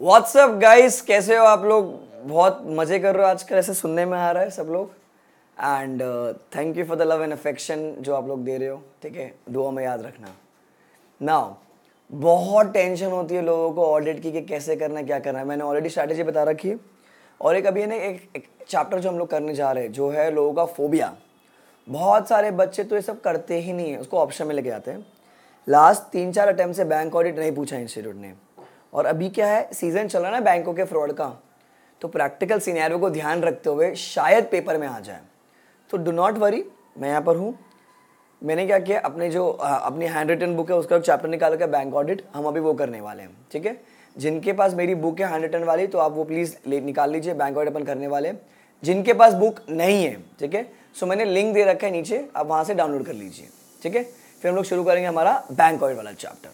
WhatsApp guys कैसे हो आप लोग? बहुत मज़े कर रहे हो आजकल ऐसे सुनने में आ रहा है सब लोग। And thank you for the love and affection जो आप लोग दे रहे हो ठीक है? दुआ में याद रखना। नाउ बहुत टेंशन होती है लोगों को ऑडिट की कि कैसे करना है क्या करना है। मैंने ऑलरेडी स्ट्रैटेजी बता रखी है। और एक अभी ना एक, एक चैप्टर जो हम लोग करने जा रहे हैं जो है लोगों का फोबिया बहुत सारे बच्चे तो ये सब करते ही नहीं है उसको ऑप्शन में लेके आते हैं। लास्ट तीन चार अटैम्प से बैंक ऑडिट नहीं पूछा इंस्टीट्यूट ने। और अभी क्या है सीज़न चल रहा है ना बैंकों के फ्रॉड का तो प्रैक्टिकल सीनियर को ध्यान रखते हुए शायद पेपर में आ जाए। तो डो नॉट वरी मैं यहाँ पर हूँ। मैंने क्या किया, अपने जो अपनी हैंड रिटन बुक है, उसका एक चैप्टर निकाल कर बैंक ऑडिट हम अभी वो करने वाले हैं, ठीक है? जिनके पास मेरी बुक है हैंड रिटन वाली तो आप वो प्लीज़ ले, निकाल लीजिए बैंक ऑडिट अपन करने वाले जिनके पास बुक नहीं है, ठीक है? सो मैंने लिंक दे रखा है नीचे, आप वहाँ से डाउनलोड कर लीजिए, ठीक है? फिर हम लोग शुरू करेंगे हमारा बैंक ऑडिट वाला चैप्टर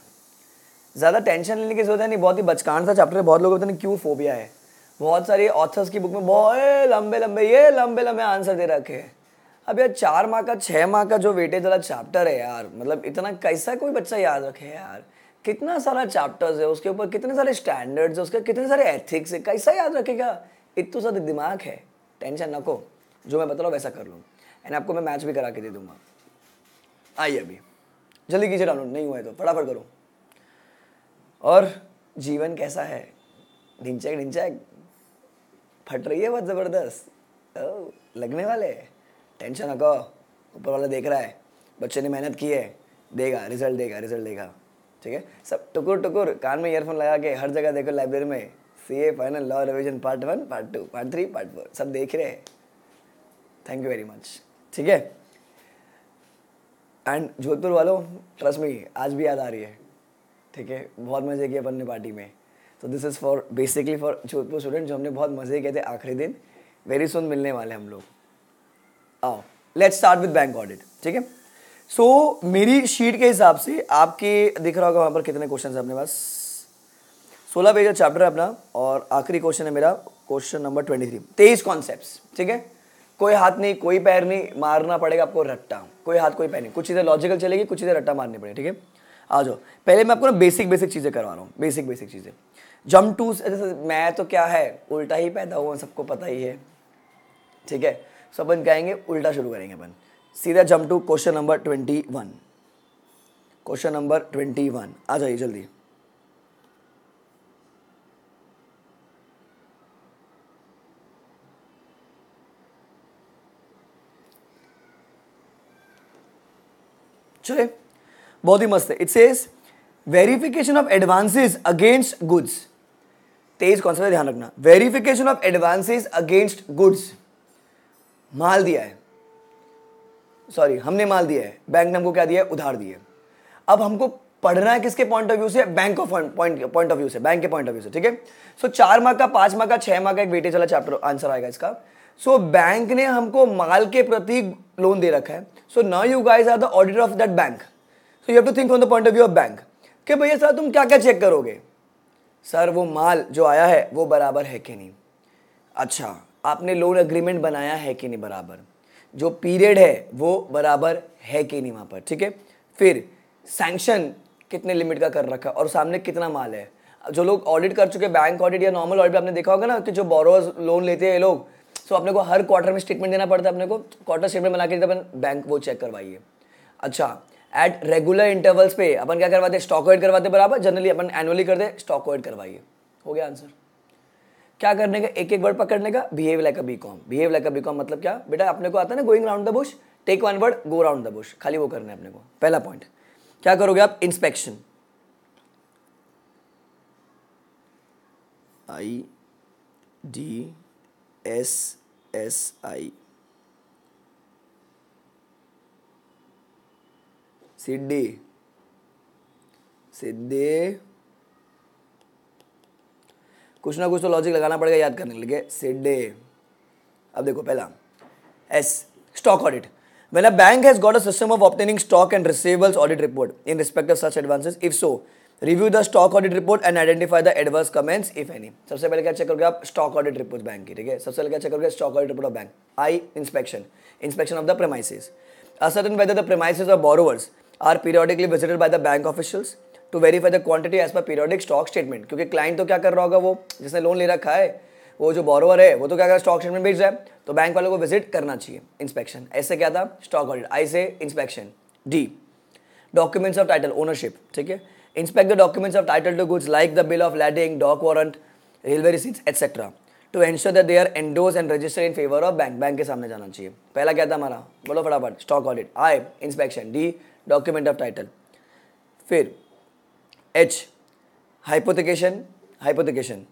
ज़्यादा टेंशन लेने की ज़रूरत है नहीं, बहुत ही बचकान सा चैप्टर है, बहुत लोग पता नहीं क्यों फोबिया है। बहुत सारी ऑथर्स की बुक में बहुत लंबे लंबे, ये लंबे लंबे आंसर दे रखे हैं। अब यार चार माह का छः माह का जो वेटेज वाला चैप्टर है यार मतलब इतना कैसा कोई बच्चा याद रखे यार? कितना सारा चैप्टर्स है, उसके ऊपर कितने सारे स्टैंडर्ड्स है, उसके कितने सारे एथिक्स है, कैसा याद रखेगा इतना सारा दिमाग है। टेंशन नको जो मैं बता रहा हूँ वैसा कर लूँ। एंड आपको मैं मैच भी करा के दे दूँगा। आइए अभी। जल्दी कीजिए डाउनलोड नहीं हुआ है तो फटाफट करो। और जीवन कैसा है? ढिंचैक ढिंचैक। फट रही है बहुत ज़बरदस्त। लगने वाले टेंशन रखो ऊपर वाला देख रहा है। बच्चे ने मेहनत की है। देगा रिज़ल्ट देगा रिज़ल्ट देगा। ठीक है? सब टुकुर टुकुर, कान में ईयरफोन लगा के हर जगह देखो लाइब्रेरी में। C A final law revision part one part two part three part four सब देख रहे हैं। थैंक यू वेरी मच ठीक है? एंड जोधपुर वालों ट्रस्ट मी आज भी याद आ रही है। ठीक है, बहुत मज़े किए अपन ने पार्टी में। तो this is for basically for Jodhpur student जो हमने बहुत मज़े किए थे आखिरी दिन। वेरी सुन मिलने वाले हम लोग। आओ let start with bank audit ठीक है? सो मेरी शीट के हिसाब से आपके, दिख रहा होगा वहाँ पर कितने क्वेश्चन है अपने पास? सोलह पेज का चैप्टर है अपना, और आखिरी क्वेश्चन है मेरा क्वेश्चन नंबर ट्वेंटी थ्री तेईस कॉन्सेप्ट ठीक है? कोई हाथ नहीं, कोई पैर नहीं, मारना पड़ेगा आपको रट्टा। कोई हाथ, कोई पैर नहीं। कुछ चीज़ें लॉजिकल चलेगी, कुछ चीज़ें रट्टा मारनी पड़ेगी, ठीक है? आ जाओ। पहले मैं आपको ना बेसिक बेसिक चीज़ें करवा रहा हूँ। बेसिक बेसिक चीज़ें। जम टू जैसे मैं तो क्या है, उल्टा ही पैदा हुआ सबको पता ही है। ठीक है? सो अपन कहेंगे, उल्टा शुरू करेंगे अपन। सीधा jump to question number twenty one question number twenty one आ जाइए जल्दी। चले। बहुत ही मस्त है। It says verification of advances against goods तेज कौन सा ध्यान रखना। Verification of advances against goods माल दिया है। सॉरी हमने माल दिया है। बैंक ने हमको क्या दिया है? उधार दिए अब हमको पढ़ना है किसके पॉइंट ऑफ़ व्यू से? Bank of point point of view से। बैंक के पॉइंट ऑफ़ व्यू से ठीक है? सो चार मार्क का पाँच मार्क का छह मार्क का एक वेटेज वाला चैप्टर आंसर आएगा इसका। सो so, बैंक ने हमको माल के प्रति लोन दे रखा है। So now you guys are the auditor of that bank so you have to think on the point of view of bank कि भैया सर तुम क्या क्या चेक करोगे? सर, वो माल जो आया है, वो बराबर है कि नहीं? अच्छा आपने लोन एग्रीमेंट बनाया है कि नहीं बराबर? जो पीरियड है, वो बराबर है कि नहीं वहाँ पर, ठीक है? फिर सैंक्शन कितने लिमिट का कर रखा? और सामने कितना माल है? जो लोग ऑडिट कर चुके बैंक ऑडिट या नॉर्मल ऑडिट आपने देखा होगा ना कि जो बोरोज लोन लेते हैं लोग सो अपने को हर क्वार्टर में स्टेटमेंट देना पड़ता है अपने को क्वार्टर स्टेटमेंट बना के अपन बैंक वो चेक करवाइए। अच्छा एट रेगुलर इंटरवल्स पे, अपन क्या करवाते स्टॉक ऑइड करवाते बराबर? जनरली अपन एनुअली कर दे स्टॉक ऑइड करवाइए। हो गया आंसर क्या करने का? एक एक वर्ड पकड़ने का? Behave like a B Com behave like a B Com मतलब क्या? बेटा, अपने को आता है ना going round the bush take one word go round the bush खाली वो करना है अपने को। पहला पॉइंट क्या करोगे आप? Inspection I D S S I सिडी सिद्धि कुछ ना कुछ तो लॉजिक लगाना पड़ेगा, याद करने के लिए। सिडे अब देखो पहला। S stock audit when bank has got a system of obtaining stock and receivables audit report in respect of such advances if so review the stock audit report and identify the adverse comments if any सबसे पहले क्या check करोगे आप? Stock audit report bank की, ठीक है? सबसे पहले क्या चेक करोगे? Stock audit report of bank I inspection inspection of the premises ascertain whether the premises of borrowers are periodically visited by the bank officials to verify the quantity as per periodic stock statement क्योंकि client तो क्या कर रहा होगा वो जिसने loan ले रखा है वो जो बोरोवर है वो तो क्या कर स्टॉक स्टेटमेंट भेज रहा है तो बैंक वालों को विज़िट करना चाहिए इंस्पेक्शन ऐसे क्या था स्टॉक ऑडिट आई से inspection D documents of title ownership ठीक है inspect the documents of title to goods like the bill of lading dock warrant railway receipts etcetera to ensure that they are endorsed and register in favour of bank bank के सामने जाना चाहिए पहला क्या था हमारा बोलो फटाफट stock audit I inspection D document of title फिर H hypothecation hypothecation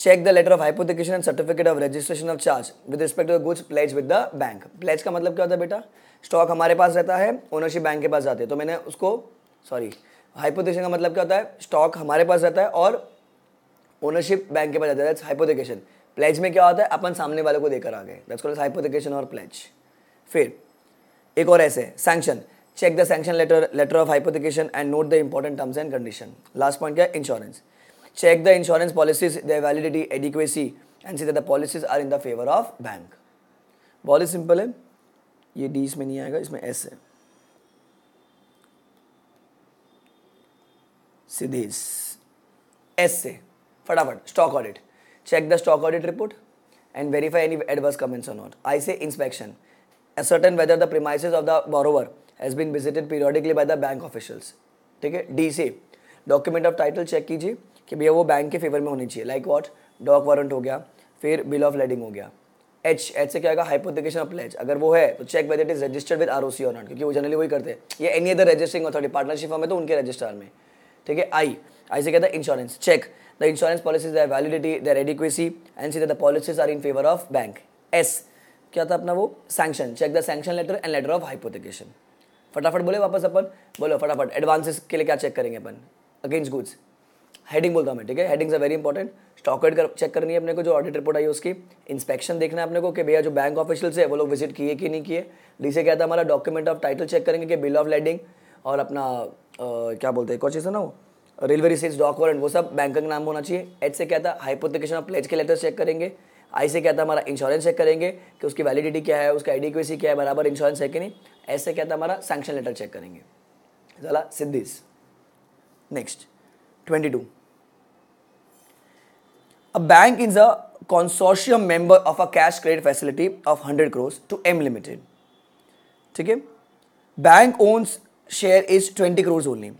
check the letter of hypothecation and certificate of registration of charge with respect to the goods pledge with the bank pledge का मतलब क्या होता है बेटा? Stock हमारे पास रहता है ओनरशिप बैंक के पास जाते हैं। तो मैंने उसको सॉरी हाइपोथिकेशन का मतलब क्या होता है? स्टॉक हमारे पास रहता है और ओनरशिप बैंक के पास जाता है। हाइपोथिकेशन प्लेज में क्या होता है? अपन सामने वाले को देकर आ गए। दैट्स कॉल्ड हाइपोथिकेशन और प्लेज फिर, एक और ऐसे sanction check the sanction letter letter of hypothecation and note the important terms and condition last point क्या? Insurance check the insurance policies the validity adequacy and see the policies are in the favour of bank बहुत ही simple है। ये D इसमें नहीं आएगा, इसमें S है। सीधे एस से। फटाफट stock audit check the stock audit report and verify any adverse comments or not. I say inspection. Ascertain whether the premises of the borrower has been visited periodically by the bank officials. ठीक है? D से. Document of title check कीजिए कि भैया वो बैंक के favour में होनी चाहिए। लाइक वॉट डॉक वारंट हो गया। फिर बिल ऑफ़ लेडिंग हो गया। एच एच से क्या होगा हाइपोथिकेशन ऑफ़ प्लेज अगर वो है तो check whether it is registered with R O C और नॉट क्योंकि वो जनरली वही करते हैं। ये any other registering authority partnership में तो उनके रजिस्ट्रार में। ठीक है? आई आई से कहता है insurance check the policies, their validity, their adequacy, and see that the policies are in favor of bank. S. क्या था अपना वो? Sanction check the sanction letter and letter of hypothecation फटाफट बोले वापस अपन। बोलो फटाफट। एडवांसेस के लिए क्या चेक करेंगे अपन? अगेंस्ट गुड्स हेडिंग बोलता हूँ मैं ठीक है? Headings are very important stock कर चेक करनी है अपने को जो ऑडिट रिपोर्ट आई है उसकी। इंस्पेक्शन देखना है अपने को कि भैया जो बैंक ऑफिशियल है वो लोग विज़िट किए कि नहीं किए? डी से क्या था हमारा? डॉक्यूमेंट ऑफ़ टाइटल चेक करेंगे कि बिल ऑफ़ लेडिंग और अपना आ, क्या बोलते हैं कौन चीज़ है ना वो रेलवे रिसीट्स डॉक वारंट वो सब बैंक का नाम होना चाहिए। एच से क्या था? हाइपोथिकेशन ऑफ़ प्लेज के लेटर चेक करेंगे। आई से क्या था हमारा इंश्योरेंस चेक करेंगे कि उसकी वैलिडिटी क्या है, उसका एडिक्वेसी क्या है, बराबर इंश्योरेंस है कि नहीं? ऐसे क्या था हमारा सैंक्शन लेटर चेक करेंगे. चला, siddhis. Next twenty two a bank is a consortium member of a cash credit facility of 100 crores to M Limited. ठीक है? Bank owns share is 20 crores only.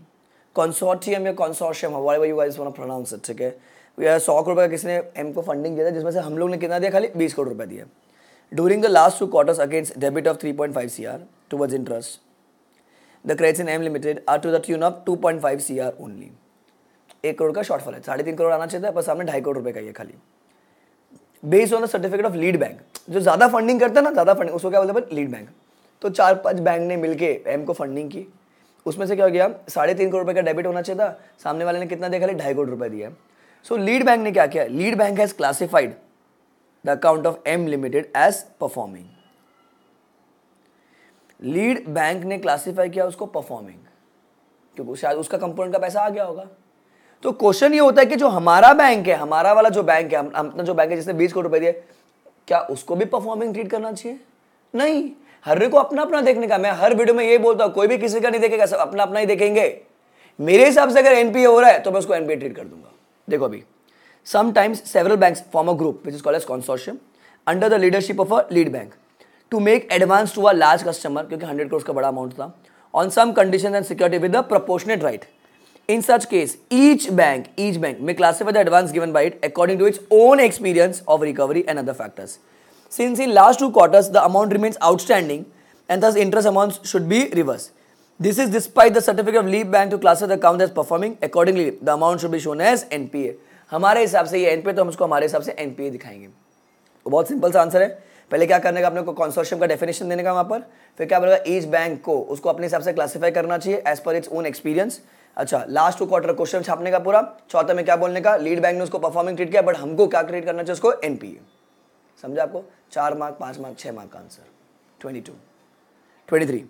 Consortium या टू प्रोनाउंस ठीक है? सौ करोड़ का किसी ने एम को फंडिंग दिया था, जिसमें से हम लोग ने कितना दिया? खाली बीस करोड़ रुपया दिया during the last two quarters against debit of three point five C R towards interest the credits in M limited are to the tune of two point five C R only एक करोड़ का shortfall है। साढ़े तीन करोड़ आना चाहिए था, पर सामने ढाई करोड़ रुपए का ये खाली। Based on the certificate of lead bank जो ज़्यादा फंडिंग करता है ना, ज़्यादा फंडिंग उसको क्या बोलते हैं लीड बैंक तो चार पाँच बैंक ने मिलकर एम को फंडिंग की। उसमें से क्या हो गया? साढ़े तीन करोड़ रुपये का डेबिट होना चाहिए था। सामने वाले ने कितना देखा ढाई करोड़ रुपए दिया सो लीड बैंक ने क्या किया? Lead bank has classified the account of M limited as performing lead bank ने क्लासिफाई किया उसको परफॉर्मिंग क्योंकि शायद उसका कंपोनेंट का पैसा आ गया होगा। तो क्वेश्चन ये होता है कि जो हमारा बैंक है, हमारा वाला जो बैंक है अपना जो बैंक है, जिसने बीस करोड़ रुपए दिए, क्या उसको भी परफॉर्मिंग ट्रीट करना चाहिए? नहीं। हर को अपना अपना देखने का। मैं हर वीडियो में ये बोलता हूँ, कोई भी किसी का नहीं देखेगा, सब अपना अपना ही देखेंगे। मेरे हिसाब से अगर एनपीए हो रहा है तो मैं उसको एनपीए ट्रीट कर दूँगा। देखो अभी sometimes several bank form a group which is call as consortium under the leadership of a lead bank to make advance to a large customer क्योंकि हंड्रेड करोड का बड़ा अमाउंट था on some condition and security with a proportionate right in such case each bank each bank may classify advance given by it according to its own experience of recovery and other factors since in last two quarters the amount remains outstanding and this interest amount should be reverse This is despite the certificate of leave bank to classify the account as performing. Accordingly, the amount should be shown as NPA. हमारे हिसाब से ये NPA तो हम उसको हमारे हिसाब से NPA दिखाएँगे। तो बहुत सिंपल सा आंसर है। पहले क्या करने का अपने को कॉन्सोर्शियम का डेफिनेशन देने का वहाँ पर। फिर क्या बोलेगा ईच बैंक को उसको अपने हिसाब से क्लासिफाई करना चाहिए as per its own experience अच्छा लास्ट टू क्वार्टर क्वेश्चन छापने का पूरा। चौथा में क्या बोलने का लीड बैंक ने उसको परफॉर्मिंग ट्रीट किया बट हमको क्या ट्रीट करना चाहिए उसको एनपीए समझा आपको? चार मार्क पाँच मार्क छह मार्क का answer twenty two twenty three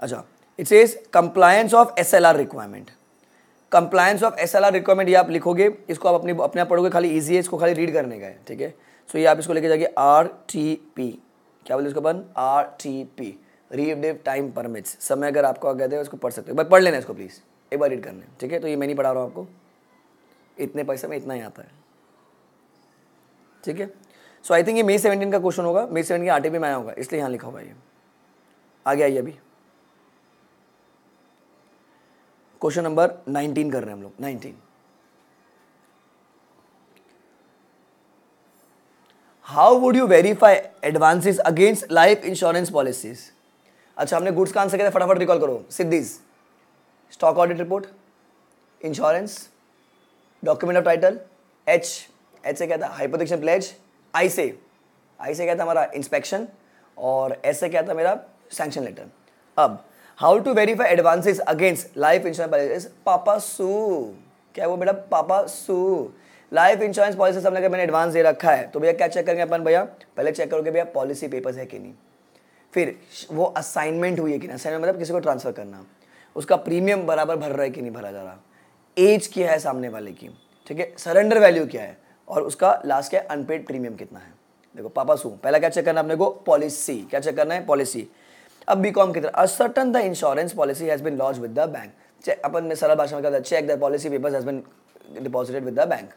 अच्छा it's is compliance of S L R requirement compliance of S L R requirement ये आप लिखोगे, इसको आप अपनी, अपने आप पढ़ोगे, खाली ईजी है, इसको खाली रीड करने का है, ठीक है? सो ये आप इसको लेके जाइए आर टी पी क्या बोले इसको अपन? आर टी पी रीडिव टाइम परमिट्स समय अगर आपको कहते हैं उसको पढ़ सकते हो। बट पढ़ लेना इसको प्लीज़ एक बार रीड करना ठीक है? तो ये मैं नहीं पढ़ा रहा हूँ आपको। इतने पैसे में इतना ही आता है, ठीक है? सो आई थिंक ये मे सेवनटीन का क्वेश्चन होगा। मे सेवनटीन पी में आया होगा, इसलिए यहाँ लिखा होगा ये। आगे आइए अभी। क्वेश्चन नंबर 19 कर रहे हैं हम लोग 19 how would you verify advances against life insurance policies अच्छा हमने गुड्स का आंसर किया फटाफट रिकॉल करो। Siddhis stock audit report insurance document of title H H से क्या था? हाइपोथिक्शन प्लेज आई से। आई से क्या था हमारा? इंस्पेक्शन और एस से क्या था मेरा? सैंक्शन लेटर अब how to verify advances against life insurance पापा सू क्या वो बेटा? पापा सू लाइफ इंश्योरेंस पॉलिसी सबने अगर मैंने एडवांस दे रखा है। तो भैया क्या चेक करेंगे अपन भैया? पहले चेक करोगे भैया पॉलिसी पेपर्स है कि नहीं? फिर वो असाइनमेंट हुई है कि नहीं? असाइनमेंट मतलब किसी को ट्रांसफ़र करना। उसका प्रीमियम बराबर भर रहा है कि नहीं भरा जा रहा? एज क्या है सामने वाले की? ठीक है? सरेंडर वैल्यू क्या है? और उसका लास्ट क्या है? अनपेड प्रीमियम कितना है? देखो पापा सू पहला क्या चेक करना है अपने को? पॉलिसी क्या चेक करना है? पॉलिसी अब बी कॉम की तरह ascertain the insurance policy has been launch with the bank अपन में सरल भाषा में कहता है check the policy papers has been deposited with the bank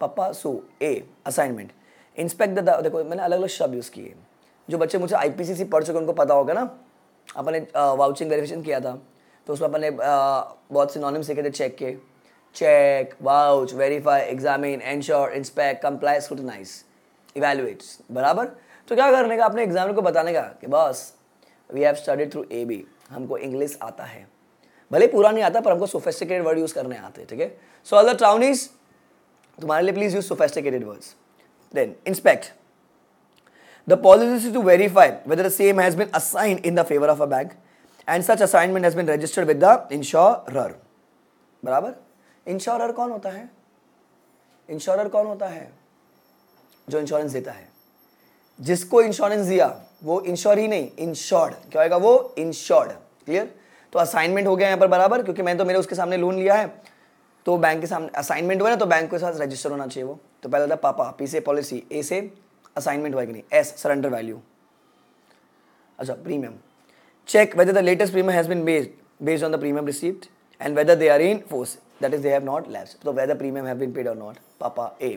papa so a assignment inspect the देखो, मैंने अलग अलग शब्द यूज़ किए। जो बच्चे मुझे आईपीसीसी पढ़ चुके उनको पता होगा ना? अपन ने वाउचिंग वेरिफिकेशन किया था। तो उसमें अपन ने बहुत से नॉनिम सीखे थे चेक के। Check vouch verify examine ensure inspect comply scrutinise evaluate बराबर? तो क्या करने का? अपने एग्जामिनर को बताने का कि बस we have studied through A B हमको इंग्लिश आता है। भले पूरा नहीं आता, पर हमको सोफेस्टिकेटेड वर्ड यूज़ करने आते हैं, ठीक है? सो ऑल द टाउनीज तुम्हारे लिए please use sophisticated words then inspect policy is to verify whether the same has been assigned in the favor of a bank and such assignment has been registered with the insurer. बराबर? Insurer कौन होता है? Insurer कौन होता है? जो insurance देता है। जिसको इंश्योरेंस दिया वो इंश्योर ही नहीं इंश्योर्ड क्या होगा वो इंश्योर्ड क्लियर तो असाइनमेंट हो गया यहाँ पर बराबर, क्योंकि मैंने तो मेरे उसके सामने लोन लिया है। तो बैंक के सामने असाइनमेंट हुआ ना तो बैंक के साथ रजिस्टर होना चाहिए वो। तो पहले था पापा पी से पॉलिसी ए से असाइनमेंट हुआ कि नहीं? एस सरेंडर वैल्यू अच्छा premium check whether the latest premium has been based based on the premium received and whether they are in force that is they have not lapse तो whether premium have been paid और not पापा A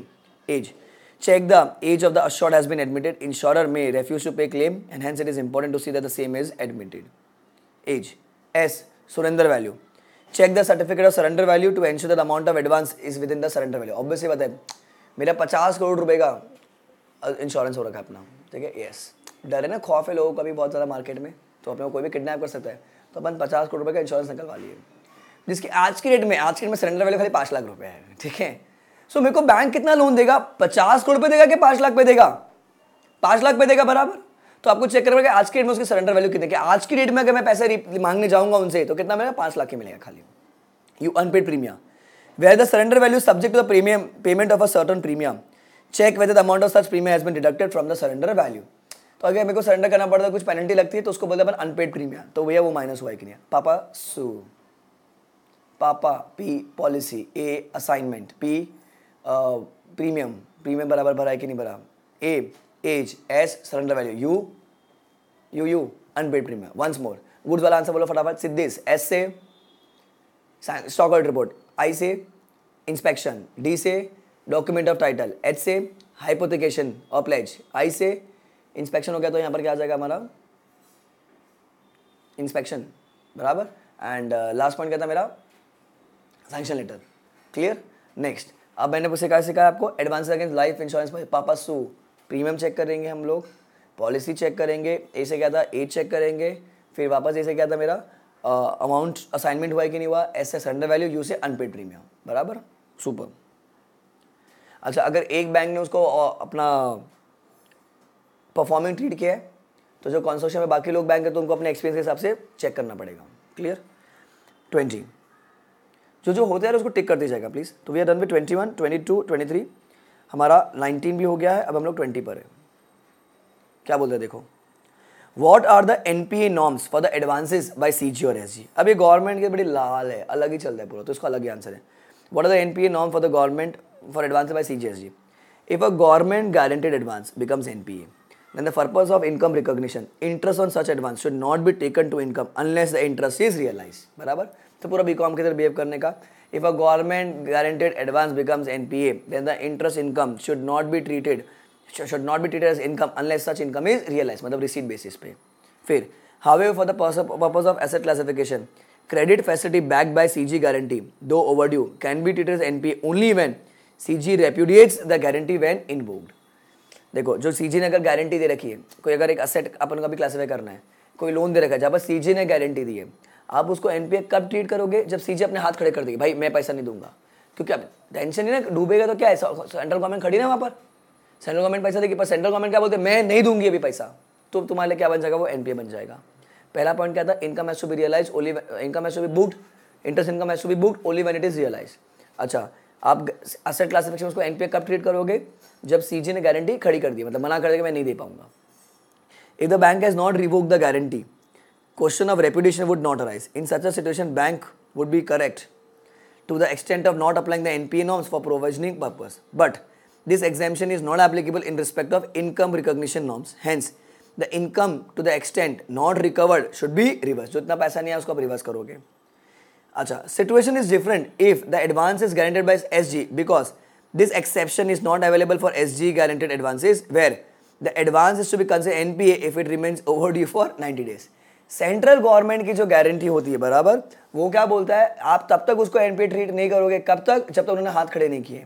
age check the age of the assured has been admitted insurer may refuse to pay claim and hence it is important to see that the same is admitted age s surrender value check the certificate of surrender value to ensure that the amount of advance is within the surrender value obviously बात है मेरा पचास करोड़ रुपए का insurance हो रखा है अपना ठीक है यस डर है ना खौफ है लोगों का भी बहुत ज़्यादा मार्केट में तो अपने को कोई भी किडनैप कर सकता है तो अपन पचास करोड़ रुपए का इंश्योरेंस निकलवा लिए जिसकी आज की डेट में आज की डेट में सरेंडर वैल्यू खाली पाँच लाख रुपए है ठीक है सो मेरे को बैंक कितना लोन देगा? पचास करोड़ रुपए देगा कि पाँच लाख पे देगा? पाँच लाख पे देगा बराबर। तो आपको चेक करना आज की डेट में उसकी सरेंडर वैल्यू कितने आज की डेट में अगर मैं पैसे मांगने जाऊँगा उनसे तो कितना मेरा पाँच लाख ही मिलेगा खाली। U unpaid premium where the surrender value subject to the premium payment of a certain premium check whether the amount of such premium has been deducted from the surrender value तो अगर मेरे को सरेंडर करना पड़ता है, कुछ penalty लगती है तो उसको बोलते हैं अनपेड प्रीमियम तो भैया वो माइनस हुआ कि नहीं? पापा सू पापा P policy A assignment P premium premium बराबर भरा है कि नहीं भरा? A age S surrender value U U U unpaid premium once more goods वाला आंसर बोलो फटाफट. सिद्धिस एस से स्टॉक आउट रिपोर्ट आई से इंस्पेक्शन डी से डॉक्यूमेंट ऑफ़ टाइटल एच से हाइपोथिकेशन और प्लेज आई से इंस्पेक्शन हो गया तो यहाँ पर क्या आ जाएगा हमारा? इंस्पेक्शन बराबर? एंड लास्ट पॉइंट क्या था मेरा? सैंक्शन लेटर क्लियर नेक्स्ट अब मैंने उसे क्या सिखाया आपको एडवांस अगेंस्ट लाइफ इंश्योरेंस पापा सू प्रीमियम चेक करेंगे हम लोग पॉलिसी चेक करेंगे ए से क्या था एज चेक करेंगे, फिर वापस ए से क्या था मेरा अमाउंट असाइनमेंट हुआ है कि नहीं हुआ S S under value U से अनपेड प्रीमियम बराबर? सुपर अच्छा अगर एक बैंक ने उसको अपना परफॉर्मिंग ट्रीट किया है तो जो कॉन्सोशन में बाकी लोग बैंक है तो उनको अपने एक्सपीरियंस के हिसाब से चेक करना पड़ेगा क्लियर ट्वेंटी जो जो होते हैं उसको टिक कर दिया जाएगा प्लीज़ तो we are done with twenty one twenty two twenty three हमारा नाइनटीन भी हो गया है, अब हम लोग ट्वेंटी पर है। क्या बोलते हैं, देखो। What are the N P A norms for the advances by C G और एस जी अब ये गवर्नमेंट के बड़ी लाल है, अलग ही चल रहा है पूरा तो इसका अलग ही आंसर है। What are the N P A norm for the government for advance by C G S G if a government guaranteed advance becomes N P A then the purpose of income recognition, interest on such advance should not be taken to income unless the interest is realized. बराबर? तो पूरा become के अंदर behave करने का। If a government guaranteed advance becomes N P A then the interest income should not be treated should not be treated as income unless such income is realise मतलब receipt basis पे। फिर however for the purpose of asset classification credit facility back by C G guarantee though overdue can be treated as N P only when C G repudiates the guarantee when invoked देखो, जो सी जी ने अगर guarantee दे रखी है, कोई अगर एक asset अपन का भी क्लासीफाई करना है, कोई लोन दे रखा है, जहाँ पर सी जी ने गारंटी दी है आप उसको एनपीए कब ट्रीट करोगे? जब सीजी अपने हाथ खड़े कर देगी, भाई, मैं पैसा नहीं दूँगा। क्योंकि अब टेंशन नहीं ना, डूबेगा तो क्या है? सेंट्रल गवर्नमेंट खड़ी ना वहाँ पर। सेंट्रल गवर्नमेंट पैसा देगी, पर सेंट्रल गवर्नमेंट क्या बोलते मैं नहीं दूँगी अभी पैसा। तो तुम्हारे लिए क्या बन जाएगा? वो एनपीए बन जाएगा। पहला पॉइंट क्या था? Income has to be realise only income has to be booked interest income has to be booked only when it is realise अच्छा आप असेट क्लासिफिकेशन उसको एनपीए कब ट्रीट करोगे? जब सीजी ने गारंटी खड़ी कर दी मतलब मना कर देगा मैं नहीं दे पाऊँगा। If the bank has not revoke the guarantee Question of reputation would not arise in such a situation bank would be correct to the extent of not applying the NPA norms for provisioning purpose. But this exemption is not applicable in respect of income recognition norms. Hence, the income to the extent not recovered should be reversed. जो इतना पैसा नहीं है उसको आप reverse करोगे अच्छा situation is different if the advance is guaranteed by SG because this exception is not available for SG guaranteed advances where the advance is to be considered NPA if it remains overdue for 90 days. central government की जो guarantee होती है बराबर वो क्या बोलता है आप तब तक उसको एनपीए ट्रीट नहीं करोगे कब तक? जब तक उन्होंने हाथ खड़े नहीं किए।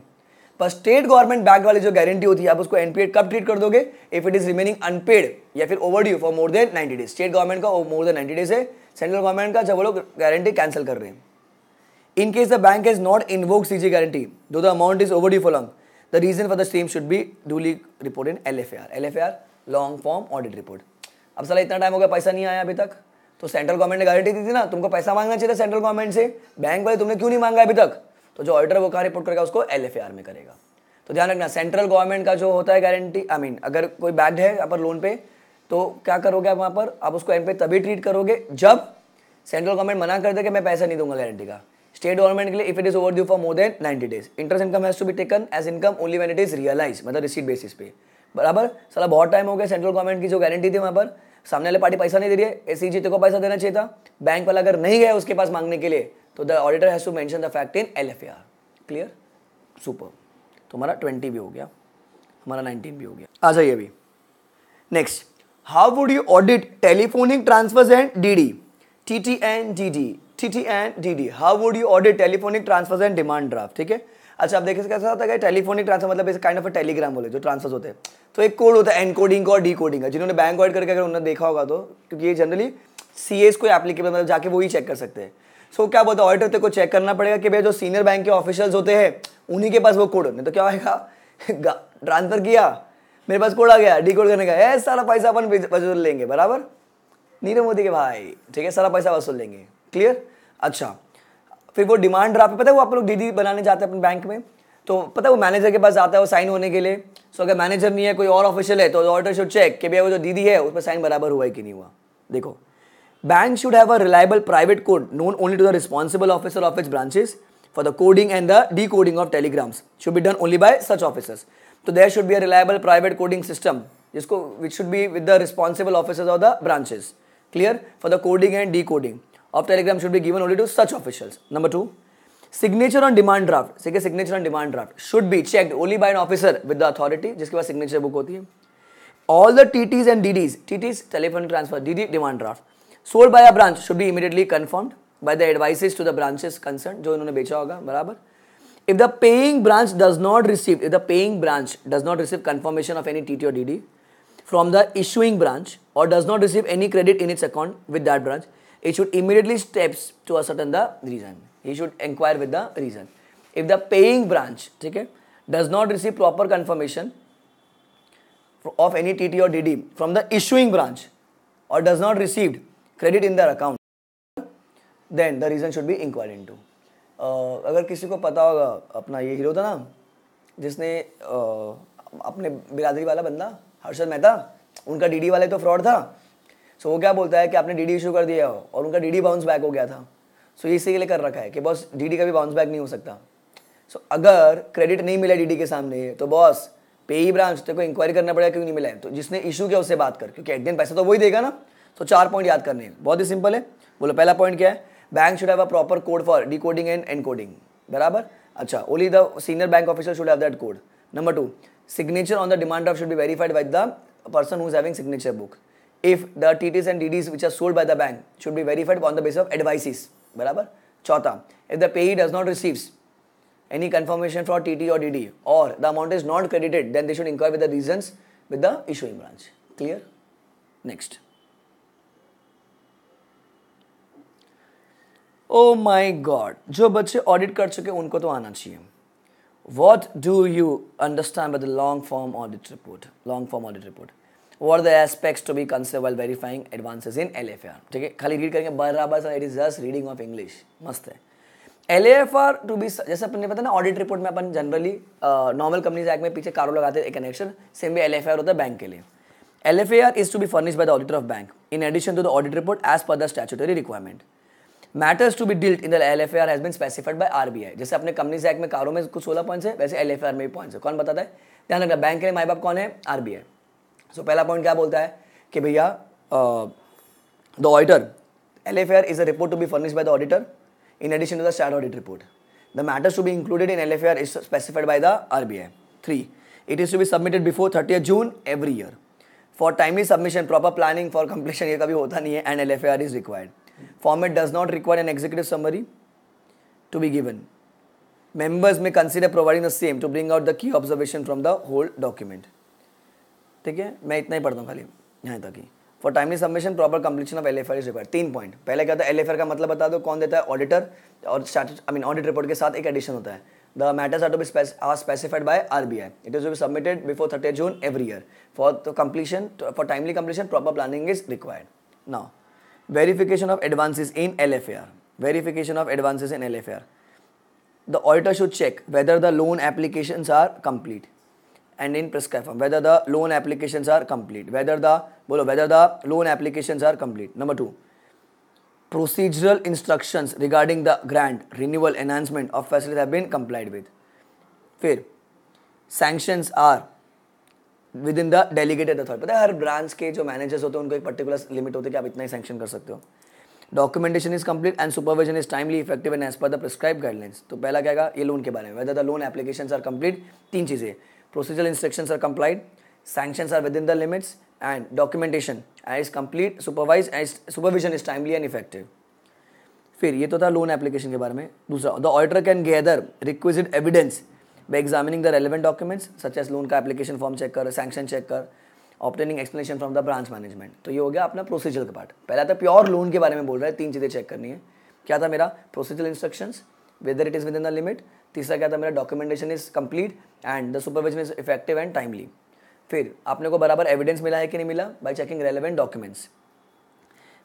पर स्टेट गवर्नमेंट बैंक वाली जो गारंटी होती है आप उसको एनपीए कब ट्रीट कर दोगे? If it is remaining unpaid या फिर overdue for more than 90 days state government का मोर देन 90 डेज़ है। सेंट्रल गवर्नमेंट का जब वो लोग गारंटी कैंसिल कर रहे हैं। In case the bank is not In case the bank has not invoked CG guarantee, though the amount is overdue for long, the reason for the same should be duly reported in LFAR. Or long form audit report. अब साला इतना time हो गया, पैसा नहीं आया अभी तक। तो सेंट्रल गवर्नमेंट ने गारंटी दी थी ना, तुमको पैसा मांगना चाहिए सेंट्रल गवर्नमेंट से। बैंक वाले तुमने क्यों नहीं मांगा अभी तक? तो जो ऑडिटर वो कहाँ रिपोर्ट करेगा? उसको एल में करेगा। तो ध्यान रखना सेंट्रल गवर्नमेंट का जो होता है गारंटी आई मीन अगर कोई बैग है यहाँ पर लोन पे तो क्या करोगे आप वहाँ पर? आप उसको एम पे तभी ट्रीट करोगे जब सेंट्रल गवर्नमेंट मना कर दे कि मैं पैसा नहीं दूँगा गारंटी का। स्टेट गवर्नमेंट के लिए if it is overdue for more than 90 days interest income has to be taken as income only when it is realise मतलब रिसीट बेसिस पे। बराबर? सला बहुत टाइम हो गया सेंट्रल गवर्नमेंट की जो गारंटी थी वहाँ पर। सामने वाले पार्टी पैसा नहीं दे रही है एस सी को पैसा देना चाहिए था। बैंक वाला अगर नहीं गया उसके पास मांगने के लिए तो the auditor has to mention the fact in L F R clear super तो हमारा ट्वेंटी भी हो गया। हमारा नाइनटीन भी हो गया। आ जाइए अभी। Next how would you audit telephonic transfers and D D T T and D D T T and D D how would you audit telephonic transfer and demand draft ठीक है? अच्छा आप देखें कैसा होता है टेलीफोनिक ट्रांसफ़र मतलब इस काइंड ऑफ़ टेलीग्राम बोले जो ट्रांसफ़र होते हैं। तो एक कोड होता है एनकोडिंग और डी कोडिंग का जिन्होंने बैंक वाइड करके अगर उन्होंने देखा होगा तो क्योंकि ये जनरली सी एस को एप्लीकेबल मतलब जाके वो ही चेक कर सकते हैं। सो so, क्या बोलते हैं ऑडिटर को चेक करना पड़ेगा कि भाई जो सीनियर बैंक के ऑफिशियल्स होते हैं उन्हीं के पास वो कोड नहीं तो क्या होगा ट्रांसफ़र किया मेरे पास कोड आ गया डी कोड करने का सारा पैसा अपन वसूल लेंगे। बराबर? नीरव मोदी के भाई ठीक है सारा पैसा वसूल लेंगे। क्लियर अच्छा। फिर वो डिमांड ड्राफ्ट पता है वो आप लोग डीडी बनाने जाते हैं अपने बैंक में? तो पता है वो मैनेजर के पास जाता है वो साइन होने के लिए। सो अगर मैनेजर नहीं है, कोई और ऑफिशियल है तो ऑर्डर शुड चेक कि भैया वो जो दीदी है उस पर साइन बराबर हुआ है कि नहीं हुआ। देखो bank should have a reliable private code known only to the responsible officer of its branches for the coding and the decoding of telegrams should be done only by such officers तो there should be a reliable private coding system जिसको which should be with the responsible officers of the branches clear for the coding and decoding of telegram should be given only to such officials. Number 2 signature on demand draft सीखे signature on demand draft should be check only by an officer with the authority जिसके पास signature book होती है। All the T Ts and DDs T Ts telephone transfer D D demand draft sold by a branch should be immediately confirmed by the advices to the branches concern जो इन्होंने बेचा होगा, बराबर। If the paying branch does not receive if the paying branch does not receive confirmation of any T T और D D from the issuing branch और does not receive any credit in its account with that branch he should immediately steps to ascertain the reason. He should inquire with the reason. If the paying branch okay, does not receive proper confirmation of any TT or DD from the issuing branch or does not receive credit in their account, then the reason should be inquired into. Uh, अगर किसी को पता होगा अपना ये hero था ना जिसने uh, अपने बिरादरी वाला बंदा हर्षद मेहता उनका डीडी वाले तो फ्रॉड था सो वो क्या बोलता है कि आपने डी इशू कर दिया हो और उनका डी बाउंस बैक हो गया था। सो इसी के लिए कर रखा है कि बॉस डी का भी बाउंस बैक नहीं हो सकता। सो अगर क्रेडिट नहीं मिला डी के सामने तो बॉस पेई ब्रांच तेरे को इंक्वायरी करना पड़ेगा क्यों नहीं मिला है? तो जिसने इशू किया, उससे बात कर, क्योंकि एक दिन पैसा तो वही देगा ना। तो चार पॉइंट याद करने हैं। बहुत ही सिंपल है। बोलो, पहला पॉइंट क्या है? Bank should have a proper code for decoding and encoding बराबर? अच्छा only the senior bank officer should have that code number two signature on the demand draft should be verified by the person who is having signature book. if the TTs and DDs which are sold by the bank should be verified on the basis of advices बराबर चौथा if the payee does not receives any confirmation for TT or DD or the amount is not credited then they should inquire with the reasons with the issuing branch clear next oh my God जो बच्चे audit कर चुके उनको तो आना चाहिए what do you understand by the long form audit report long form audit report What the aspects to be consider while verifying advances in L F R ठीक है? खाली रीड करेंगे, बराबर sir it is just reading of English मस्त है। L F R to be जैसे अपने पता ना ऑडिट रिपोर्ट में अपन जनरली नॉर्मल कंपनीज़ एक्ट में पीछे कारो लगाते हैं कनेक्शन सेम भी एल एफ़ आर होता है बैंक के लिए। L F R is to be furnish by the auditor of bank in addition to the audit report as per the statutory requirement matters to be dealt in the L F R has been specified by R B I जैसे अपने companies act में कारों में कुछ सोलह points है, वैसे L F are में भी पॉइंट्स है। कौन बताता है? ध्यान रखना बैंक के लिए माई बाप कौन है? आर बी आई सो पहला पॉइंट क्या बोलता है? कि भैया the auditor L F R is a report to be furnish by the auditor in addition to the star audit report the matters to be included in L F R is specified by the R B I three it is to be submitted before thirty June every year for timely submission proper planning for completion ये कभी होता नहीं है and L F R is required format does not require an executive summary to be given members में consider providing the same to bring out the key observation from the whole document ठीक है, मैं इतना ही पढ़ता हूँ खाली, यहाँ तक ही। For timely submission proper completion of L F R is require तीन पॉइंट पहले क्या था एल एफ़ आर का मतलब बता दो, कौन देता है? ऑडिटर और आई मीन ऑडिट रिपोर्ट के साथ एक एडिशन होता है। The matters are to be are specified by R B I it is be submitted before thirty June every year for the completion for timely completion proper planning is required now verification of advances in LFAR. Verification of advances in LFAR. The auditor should check whether the loan applications are complete. And in prescribe form whether the loan application are complete whether the बोलो whether the loan application are complete number two procedural instructions regarding the grant renewal enhancement of facility complied with फिर sanctions are within the delegated authority पता है, हर branch के जो managers होते हैं, उनको एक पर्टिकुलर लिमिट होती है कि आप इतना ही सैक्शन कर सकते हो। Documentation is complete and supervision is timely effective and as per the prescribe guidelines तो पहला क्या ये लोन के बारे में। Whether the loan application are complete तीन चीज़ें procedure instructions are complied sanctions are within the limits and documentation is complete, supervised and supervision is timely and effective. फिर ये तो था लोन एप्लीकेशन के बारे में। दूसरा the auditor can gather requisite evidence by examining the relevant documents such as loan का application form check कर सैंक्शन चेक कर obtaining explanation from the branch management तो ये हो गया अपना प्रोसीजर का पार्ट पहला था प्योर लोन के बारे में बोल रहा है, तीन चीज़ें चेक करनी है। क्या था मेरा? Procedure instructions it is within the limit तीसरा क्या था, मेरा documentation is complete and the supervision is effective and timely फिर, आपने को बराबर एविडेंस मिला है कि नहीं मिला? By checking relevant documents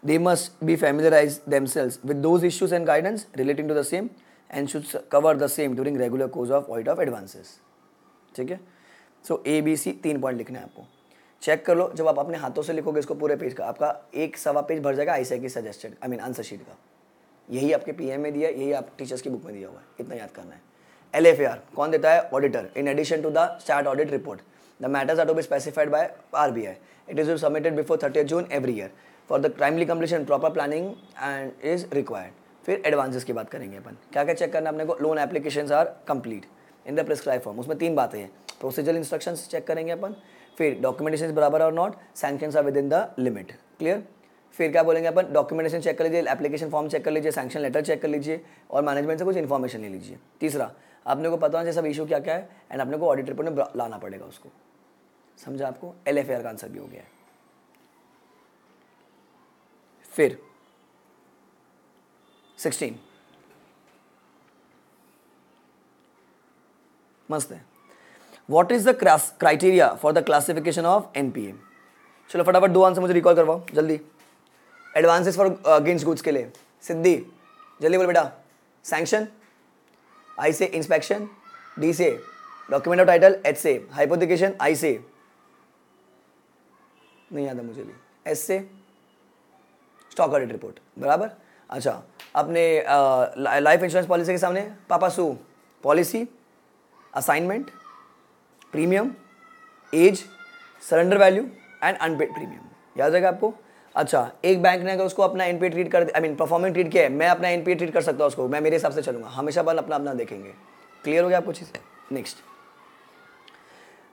they must be familiarize themselves with those issues and guidance relating to the same and should cover the same during regular course of audit of advances. ठीक है? So A B C तीन point लिखना है आपको। Check कर लो, जब आप अपने हाथों से लिखोगे इसको पूरे पेज का, आपका एक सवा पेज भर जाएगा आई की suggested I mean answer sheet का। यही आपके पी में दिया, यही आप टीचर्स की बुक में दिया हुआ है। इतना याद करना है। एल कौन देता है? Auditor in addition to the start audit report the matters are to be specified by R B I it is submitted before thirty June every year for the timely completion proper planning and is required फिर advances की बात करेंगे अपन। क्या क्या check करना है अपने को? Loan application are complete in the prescribe form उसमें तीन बातें हैं। प्रोसीजर इंस्ट्रक्शंस चेक करेंगे अपन। फिर डॉक्यूमेंटेशन बराबर और not sanctions are within the limit clear फिर क्या बोलेंगे अपन? डॉक्यूमेंटेशन चेक कर लीजिए एप्लीकेशन फॉर्म चेक कर लीजिए सैंक्शन लेटर चेक कर लीजिए और मैनेजमेंट से कुछ इन्फॉर्मेशन ले लीजिए। तीसरा अपने को पता होना चाहिए सब इशू क्या क्या है एंड अपने को ऑडिट रिपोर्ट में लाना पड़ेगा उसको। समझा आपको? एल एफ़ का आंसर भी हो गया है। फिर सिक्सटीन मस्त है। What is the criteria for the classification of NPA चलो फटाफट दो आंसर मुझे रिकॉल करवाओ, जल्दी। एडवांसेस फॉर अगेंस्ट गुड्स के लिए। सिद्धि, जल्दी बोल बेटा। सैंक्शन आई से इंस्पेक्शन डी से डॉक्यूमेंट ऑफ़ टाइटल एच से हाइपोथिकेशन आई से नहीं आता मुझे भी। एस से स्टॉक ऑडिट रिपोर्ट बराबर? अच्छा अपने लाइफ इंश्योरेंस पॉलिसी के सामने, पापा सू policy assignment premium as surrender value and unpaid premium याद रहेगा आपको? अच्छा एक बैंक ने अगर उसको अपना एनपीए ट्रीट कर आई मीन परफॉर्मिंग ट्रीट किया है, मैं अपना एनपीए ट्रीट कर सकता हूँ उसको, मैं मेरे हिसाब से चलूँगा। हमेशा बल अपना अपना देखेंगे। क्लियर हो गया आपको चीज़? Next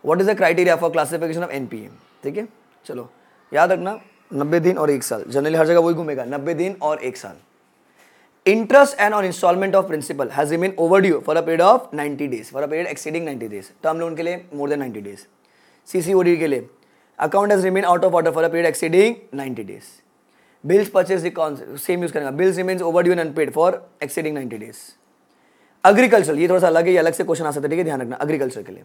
what is the criteria for classification of NPA ठीक है? चलो, याद रखना, नब्बे दिन और एक साल। जनरली हर जगह वही घूमेगा, नब्बे दिन और एक साल। Interest and on installment of principal has remain overdue for a period of 90 days for a period exceeding 90 days term loan के लिए मोर देन 90 डेज़ सीसीओडी के लिए। Account has remain out of order for a period exceeding 90 days bills purchase same use करेंगे। Bills remains overdue and unpaid for exceeding 90 days agriculture ये थोड़ा सा अलग है, ये अलग से क्वेश्चन आ सकता है, ठीक है? ध्यान रखना अग्रीकल्चर के लिए।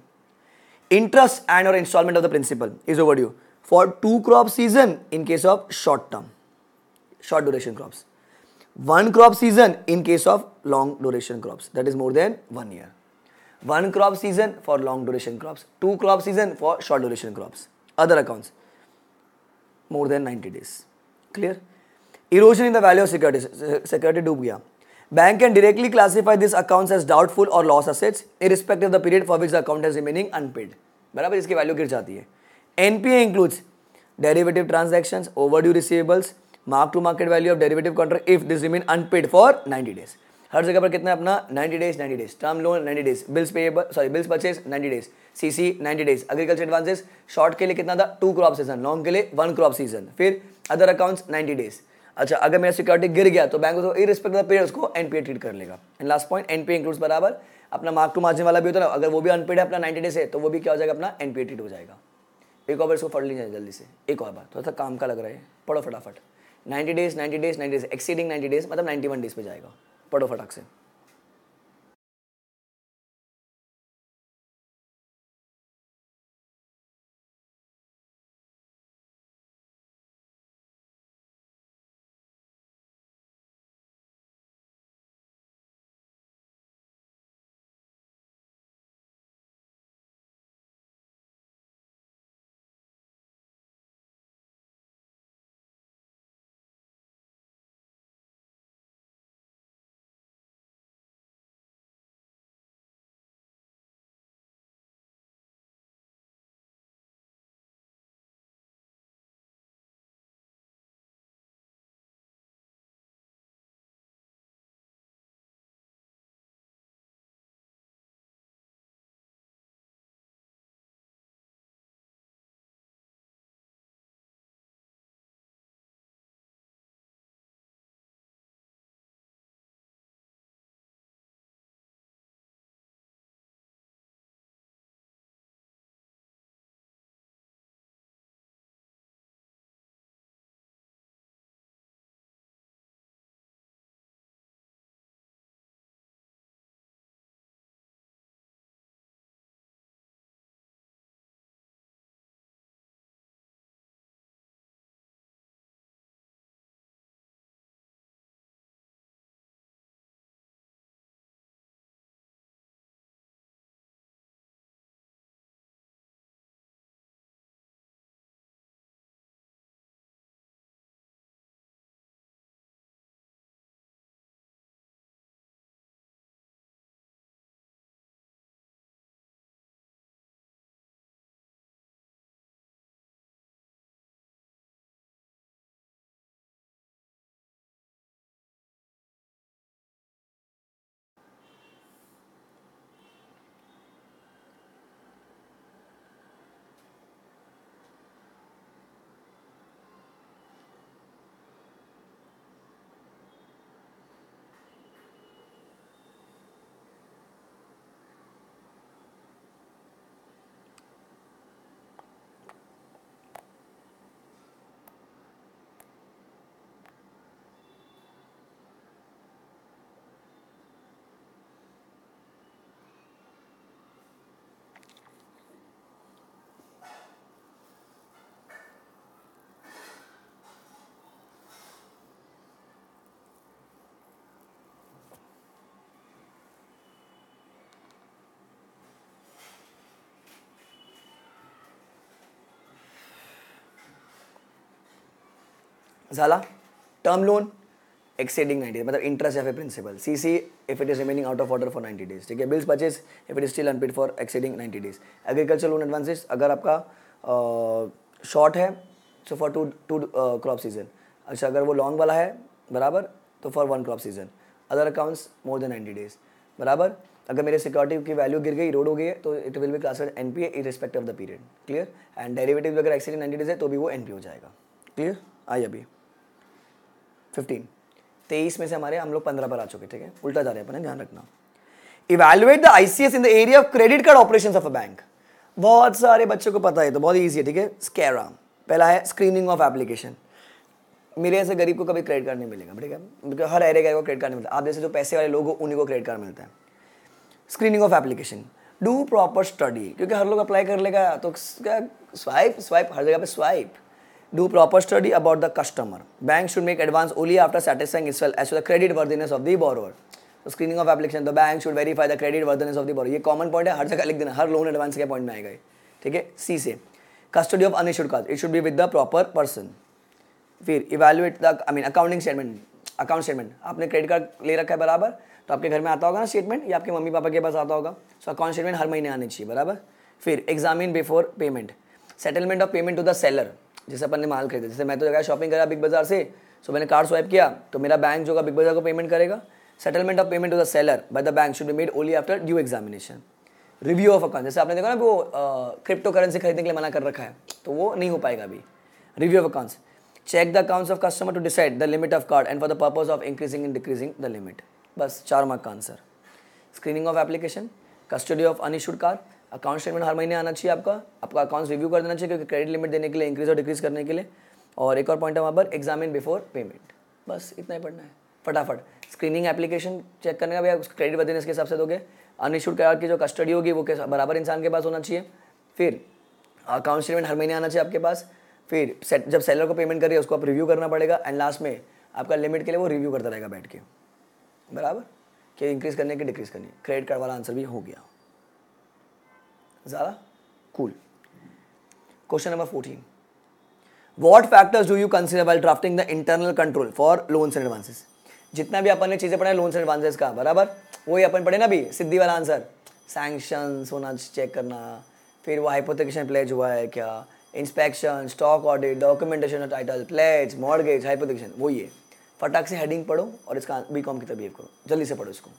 इंटरेस्ट एंड और installment of the principal is overdue for two crop season in case of short term short duration crops one crop season in case of long duration crops that is more than one year one crop season for long duration crops two crop season for short duration crops other accounts more than 90 days clear erosion in the value of security security डूब गया Bank can directly classify these accounts as doubtful or loss assets irrespective of the period for which the account is remaining unpaid. बराबर इसकी value गिर जाती है NPA includes derivative transactions overdue receivables mark to market value of derivative contract if this remain unpaid for 90 days हर जगह पर कितना अपना? 90 days 90 days term loan 90 days bills payable sorry bills purchase 90 days CC 90 days agriculture advances short के लिए कितना था? Two crop season long के लिए वन क्रॉप सीज़न फिर अदर अकाउंट्स 90 डेज़ अच्छा अगर मेरा सिक्योरिटी गिर गया तो बैंक उसको इरिस्पेक्ट ऑफ़ पीरियड उसको एनपीए ट्रीट कर लेगा. And last point NPA includes बराबर अपना मार्क टू मार्जिन वाला भी होता है अगर वो भी अनपेड है अपना नाइन्टी डेज़ है तो वो भी क्या हो जाएगा अपना एनपीए ट्रीट हो जाएगा. एक और बार इसको पढ़ लीजिए जल्दी से. एक और बार, थोड़ा सा काम का लग रहा है. पढ़ो फटाफट. Ninety days ninety days ninety days exceeding ninety days मतलब नाइन्टी वन डेज़ पे जाएगा. पढ़ो फटाक से। झाला टर्म लोन एक्सेडिंग 90 डेज़ मतलब इंटरेस्ट या फिर principal C C if it is remaining out of order for 90 days ठीक है? Bills purchase if it is still unpaid for exceeding 90 days agriculture loan advances अगर आपका शॉर्ट है so for two two crop season अच्छा अगर वो long वाला है, बराबर तो for one crop season other accounts more than 90 days बराबर? अगर मेरे सिक्योरिटी की वैल्यू गिर गई रोड हो गई है तो it will be class N P A respect of the period clear and derivative अगर एक्सीडेंट नाइन्टी डेज़ है तो भी वो एन पी हो जाएगा. क्लियर आई अभी. फिफ्टीन तेईस में से हमारे हम लोग पंद्रह पर आ चुके, ठीक है? उल्टा जा रहे हैं अपन, ध्यान रखना। Evaluate the ICS in the area of credit card operation of a bank बहुत सारे बच्चों को पता है तो बहुत ईजी है, ठीक है? स्कैरा पहला है स्क्रीनिंग ऑफ़ एप्लीकेशन मेरे ऐसे गरीब को कभी क्रेडिट कार्ड नहीं मिलेगा, ठीक है? हर एरिया का क्रेडिट कार्ड मिलता। आप जैसे जो पैसे वाले लोग हो, उन्हीं को क्रेडिट कार्ड मिलता है। Screening of application do proper study क्योंकि हर लोग अप्लाई कर लेगा तो क्या? स्वाइप स्वाइप हर जगह पे swipe do proper study about the customer bank should make advance only after satisfying itself as to the credit worthiness of the borrower. Screening of application the bank should verify the credit worthiness of the borrower. ये common point है, हर जगह लिख देना, हर loan advance के point में आएगा ठीक है? सी से। Custody of unissued card it should be with the proper person फिर evaluate the I mean accounting statement account statement आपने क्रेडिट कार्ड ले रखा है बराबर तो आपके घर में आता होगा ना स्टेटमेंट या आपके मम्मी पापा के पास आता होगा? सो अकाउंट स्टेटमेंट हर महीने आने चाहिए, बराबर? फिर examine before payment settlement of payment to the seller जैसे अपन ने माल खरीदा। जैसे मैं तो जगह शॉपिंग करा बिग बाज़ार से सो मैंने कार्ड स्वाइप किया तो मेरा बैंक जो है बिग बाज़ार को पेमेंट करेगा। Settlement of payment to the seller by the bank should be made only after due examination review of account जैसे आपने देखा ना, वो क्रिप्टो करेंसी खरीदने के लिए मना कर रखा है तो वो नहीं हो पाएगा अभी। Review of accounts check the accounts of customer to decide the limit of card and for the purpose of increasing and decreasing the limit बस, चार मार्क का answer screening of application custody of unissued card account statement हर महीने आना चाहिए आपका। आपका accounts review कर देना चाहिए क्योंकि क्रेडिट लिमिट देने के लिए इंक्रीज और डिक्रीज करने के लिए। और एक और पॉइंट है वहाँ पर एग्जामिन बिफोर पेमेंट बस इतना ही पढ़ना है। फटाफट। स्क्रीनिंग एप्लीकेशन चेक करने का भैया क्रेडिट वर्दिनेस के हिसाब से दोगे। अनइशूड कार्ड की जो कस्टडी होगी, वो बराबर इंसान के पास होना चाहिए। फिर अकाउंट स्टेटमेंट हर महीने आना चाहिए आपके पास। फिर जब सेलर को पेमेंट करिए उसको आप रिव्यू करना पड़ेगा। एंड लास्ट में, आपका लिमिट के लिए वो रिव्यू करता रहेगा बैठ के। बराबर? कि इंक्रीज करने की डिक्रीज करनी क्रेडिट कार्ड वाला आंसर भी हो गया। ज़्यादा? Cool question number fourteen what factors do you consider while drafting the internal control for loans and advances जितना भी अपन ने चीज़ें पढ़ा है लोन्स एंड एडवांसेस का, बराबर? वही अपन पढ़े ना भी सिद्धि वाला आंसर सैंक्शन होना चेक करना, फिर वो हाइपोथिकेशन प्लेज हुआ है क्या? Inspection stock audit documentation title pledge mortgage hypothecation वो ये. फटाक से हेडिंग पढ़ो और इसका बी कॉम की बिहेव करो. जल्दी से पढ़ो इसको.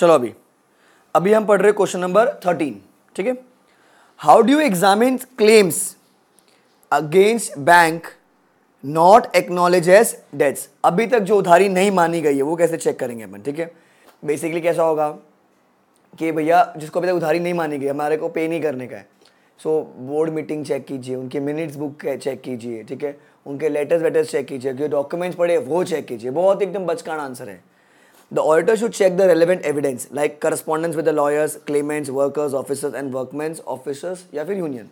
चलो अभी अभी हम पढ़ रहे क्वेश्चन नंबर थर्टीन ठीक है? How do examine claims against bank not acknowledge as debts अभी तक जो उधारी नहीं मानी गई है, वो कैसे चेक करेंगे अपन, ठीक है? बेसिकली कैसा होगा कि भैया, जिसको अभी तक उधारी नहीं मानी गई, हमारे को पे नहीं करने का है। सो बोर्ड मीटिंग चेक कीजिए, उनके मिनट्स बुक चेक कीजिए, ठीक है? उनके लेटर्स वेटर्स चेक कीजिए, जो डॉक्यूमेंट्स पड़े वो चेक कीजिए। बहुत एकदम बचकान आंसर है। The auditor should check the relevant evidence like correspondence with the lawyers claimants workers officers and workmen's officers या फिर union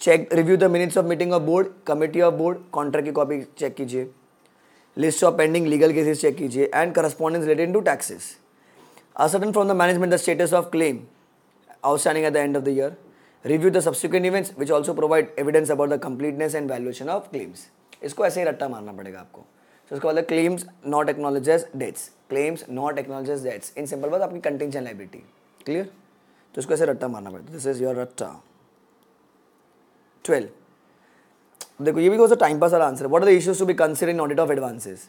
check review the minutes of meeting of board committee of board contract की copy check कीजिए list of pending legal cases check कीजिए and correspondence related to taxes ascertain from the management the status of claim outstanding at the end of the year. Review the subsequent events, which also provide evidence about the completeness and valuation of claims. इसको ऐसे ही रट्टा मारना पड़ेगा आपको। तो इसको मतलब claims not acknowledges debts claims not acknowledges debts in simple बात आपकी कंटेंशन लाइबिलिटी क्लियर तो इसको ऐसे रट्टा मारना पड़ता दिस इज़ योर रट्टा. ट्वेल्व देखो, ये भी सा टाइम पास वाला answer what are the issues to be consider in audit of advances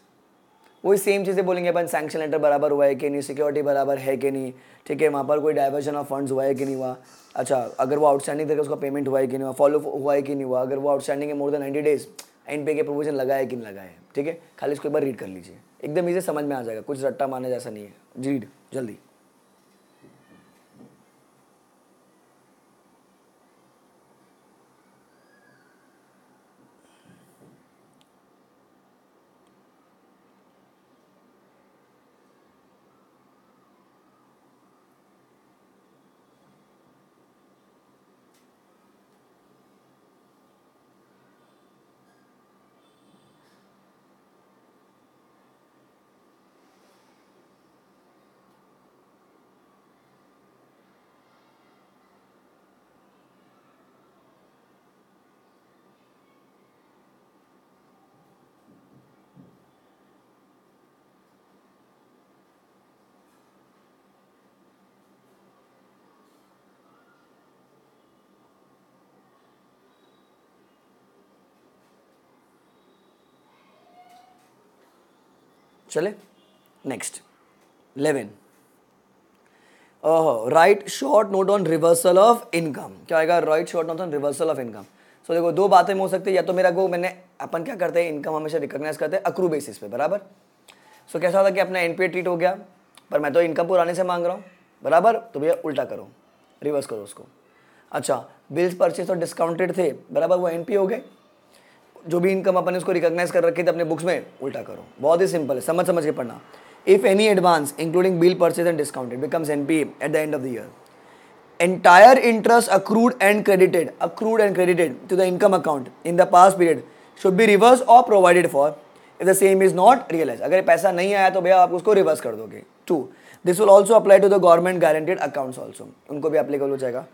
वही सेम चीज़ें बोलेंगे अपन सैंक्शन लेटर बराबर हुआ है कि नहीं सिक्योरिटी बराबर है कि नहीं, ठीक है, वहाँ पर कोई डाइवर्जन ऑफ़ फंड्स हुआ है कि नहीं हुआ? अच्छा अगर वो आउटस्टैंडिंग तरीके उसका पेमेंट हुआ है कि नहीं हुआ फॉलो हुआ है कि नहीं हुआ, अगर वो आउटस्टैंडिंग है more than ninety days and पे के प्रोविज़न लगा है कि नहीं लगा है, ठीक है? खाली इसको एक बार रीड कर लीजिए। एकदम इसे समझ में आ जाएगा। कुछ रट्टा मारने जैसा नहीं है। रीड जल्दी। चले next eleven write short note on reversal of income क्या आएगा? Write short note on reversal of income so देखो दो बातें हो सकती है या तो मेरा गो मैंने अपन क्या करते हैं इनकम हमेशा रिकॉग्नाइज करते हैं अक्रू बेसिस पे बराबर? सो so, कैसा होता कि अपना एनपीए ट्रीट हो गया पर मैं तो इनकम पुराने से मांग रहा हूँ बराबर? तो भैया उल्टा करो रिवर्स करो उसको। अच्छा बिल्स परचेज और डिस्काउंटेड थे बराबर वो एनपी हो गए? जो भी इनकम अपन उसको रिकॉग्नाइज कर रखे थे अपने बुक्स में, उल्टा करो। बहुत ही सिंपल है, समझ समझ के पढ़ना। If any advance including bill purchase and discounted becomes NP at the end of the year entire interest accrued and credited, accrued and credited to the income account in the past period should be reversed or provided for if the same is not realized. अगर पैसा नहीं आया तो भैया आप उसको reverse कर दोगे। To this will also apply to the government guaranteed accounts also उनको भी अप्लीकेबल हो जाएगा।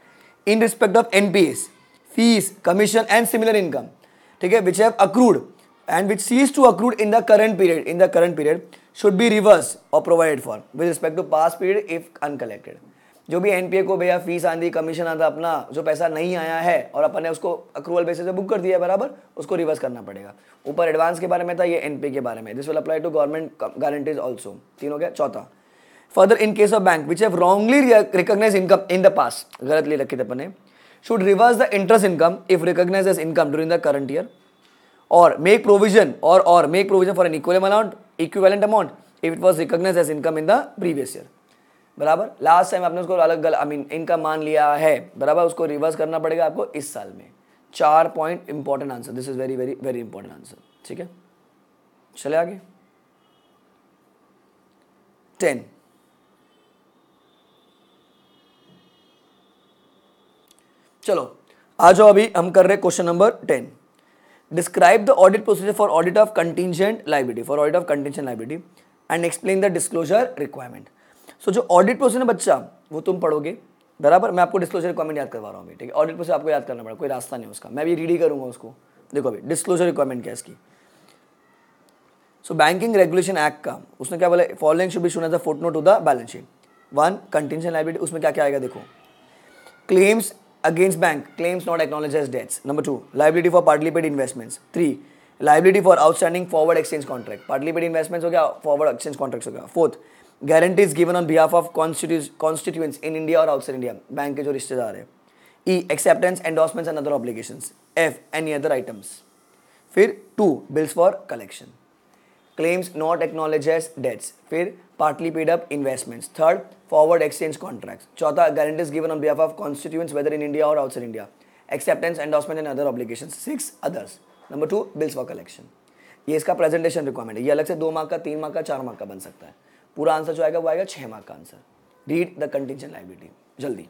In respect of NPAs fees commission and similar income ठीक है which have accrued and which cease to accrued in the current period in the current period should be reverse और provided for with respect to pass period if uncollected जो भी NPA को भैया fees आंधी commission आता अपना जो पैसा नहीं आया है और अपन ने उसको अक्रूवल बेसिस पे बुक कर दिया है बराबर, उसको रिवर्स करना पड़ेगा। ऊपर एडवांस के बारे में था, ये एनपीए के बारे में। This will apply to government guarantees also तीन हो गया। चौथा। Further in case of bank which have wrongly recognize income in the pass गलत ले रखी थे अपन should reverse the interest income if recognized as income during the current year or make provision or or make provision for an equivalent amount equivalent amount if it was recognized as income in the previous year बराबर last time आपने उसको अलग गल I mean income मान लिया है बराबर उसको रिवर्स करना पड़ेगा आपको इस साल में चार point important answer this is very very very important answer ठीक है चले आगे टेन चलो, आ जाओ अभी, हम कर रहे question number ten describe the audit procedure for audit of contingent liability for audit of contingent liability and explain the disclosure requirement so जो ऑडिट प्रोसीजर है बच्चा, वो तुम पढ़ोगे, बराबर? मैं आपको डिस्क्लोजर रिक्वायरमेंट याद करवा रहा हूँ ठीक है? ऑडिट प्रोसीजर आपको याद करना पड़ा, कोई रास्ता नहीं उसका। मैं भी रीड ही करूँगा उसको। देखो अभी डिस्क्लोजर रिक्वायरमेंट क्या इसकी? सो बैंकिंग रेगुलेशन एक्ट का, उसने क्या बोला following should be shown as a footnote to the balance sheet one contingent liability उसमें क्या क्या आएगा देखो? Claims against bank claims not acknowledged as debts number 2 liability for partly paid investments 3 liability for outstanding forward exchange contract partly paid investments हो गया forward exchange contracts हो गया fourth guarantees given on behalf of constituents in India और outside India bank के जो रिश्तेदार है E acceptances endorsements and other obligation F any other items फिर two bills for collection claims not acknowledged debts फिर partly paid up investments third forward exchange contract चौथा guarantees given on behalf of constituents whether in India और outside India acceptances endorsement and other obligation six others number two bills for collection ये इसका presentation requirement है। ये अलग से दो mark का, तीन मार्क का, चार मार्क का बन सकता है। पूरा आंसर जो आएगा वो आएगा छः मार्क का answer read the contention liability जल्दी।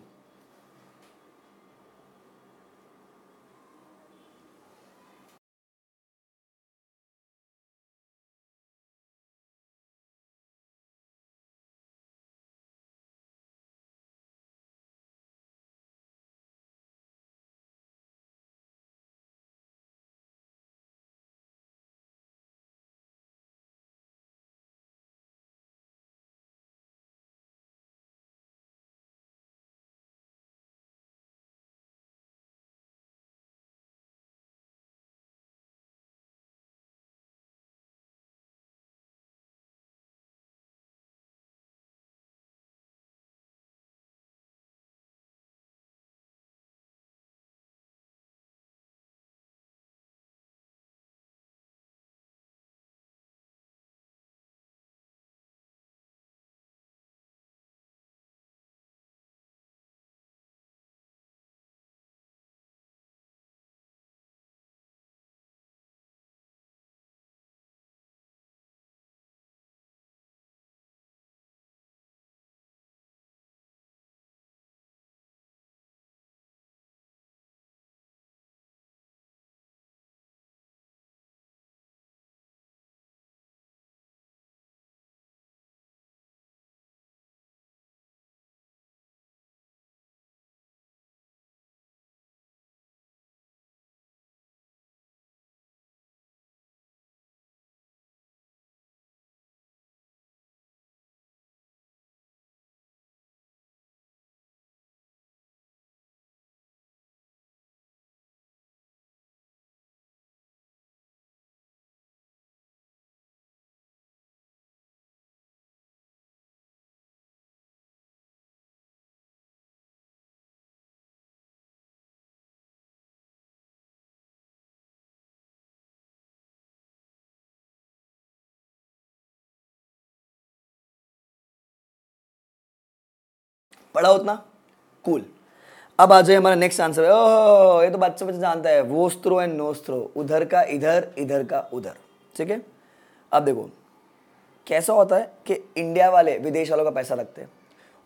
पढ़ा उतना? कूल अब आ जाए हमारा नेक्स्ट आंसर ओह, ये तो बच्चे बच्चे जानता है। वो स्त्रो एंड नो स्त्रो उधर का इधर इधर का उधर। ठीक है? अब देखो, कैसा होता है कि इंडिया वाले विदेश वालों का पैसा रखते हैं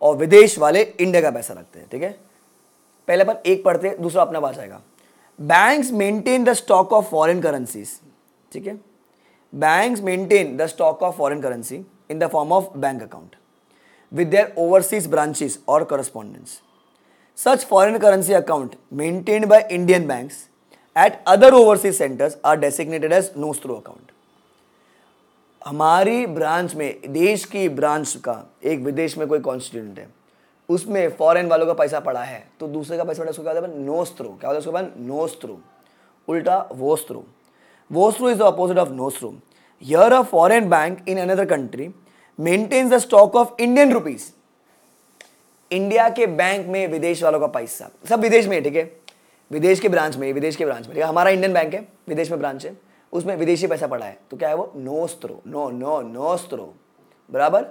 और विदेश वाले इंडिया का पैसा रखते हैं। ठीक है? पहले पर एक पढ़ते दूसरा अपना बात आएगा। Banks maintain the stock of foreign currencies ठीक है? Banks maintain the stock of foreign currency in the form of bank account with their overseas branches or correspondents. Such foreign currency account maintained by Indian banks at other overseas centers are designated as nostro account. हमारी branch में देश की branch का एक विदेश में कोई constituent है उसमें फॉरेन वालों का पैसा पड़ा है तो दूसरे का पैसा पड़ा उसको क्या होता है नोस्त्रो क्या होता है उसके बाद नोस्त्रो उल्टा vostro vostro is the opposite of nostro here a foreign bank in another country maintains the stock of Indian rupees India के बैंक में विदेश वालों का पैसा। सब विदेश में ठीक है? विदेश के ब्रांच में विदेश के ब्रांच में, ठीक है? हमारा इंडियन बैंक है, विदेश में ब्रांच है। उसमें विदेशी पैसा पड़ा है। तो क्या है वो? नोस्त्रो नो नो नोस्त्रो बराबर?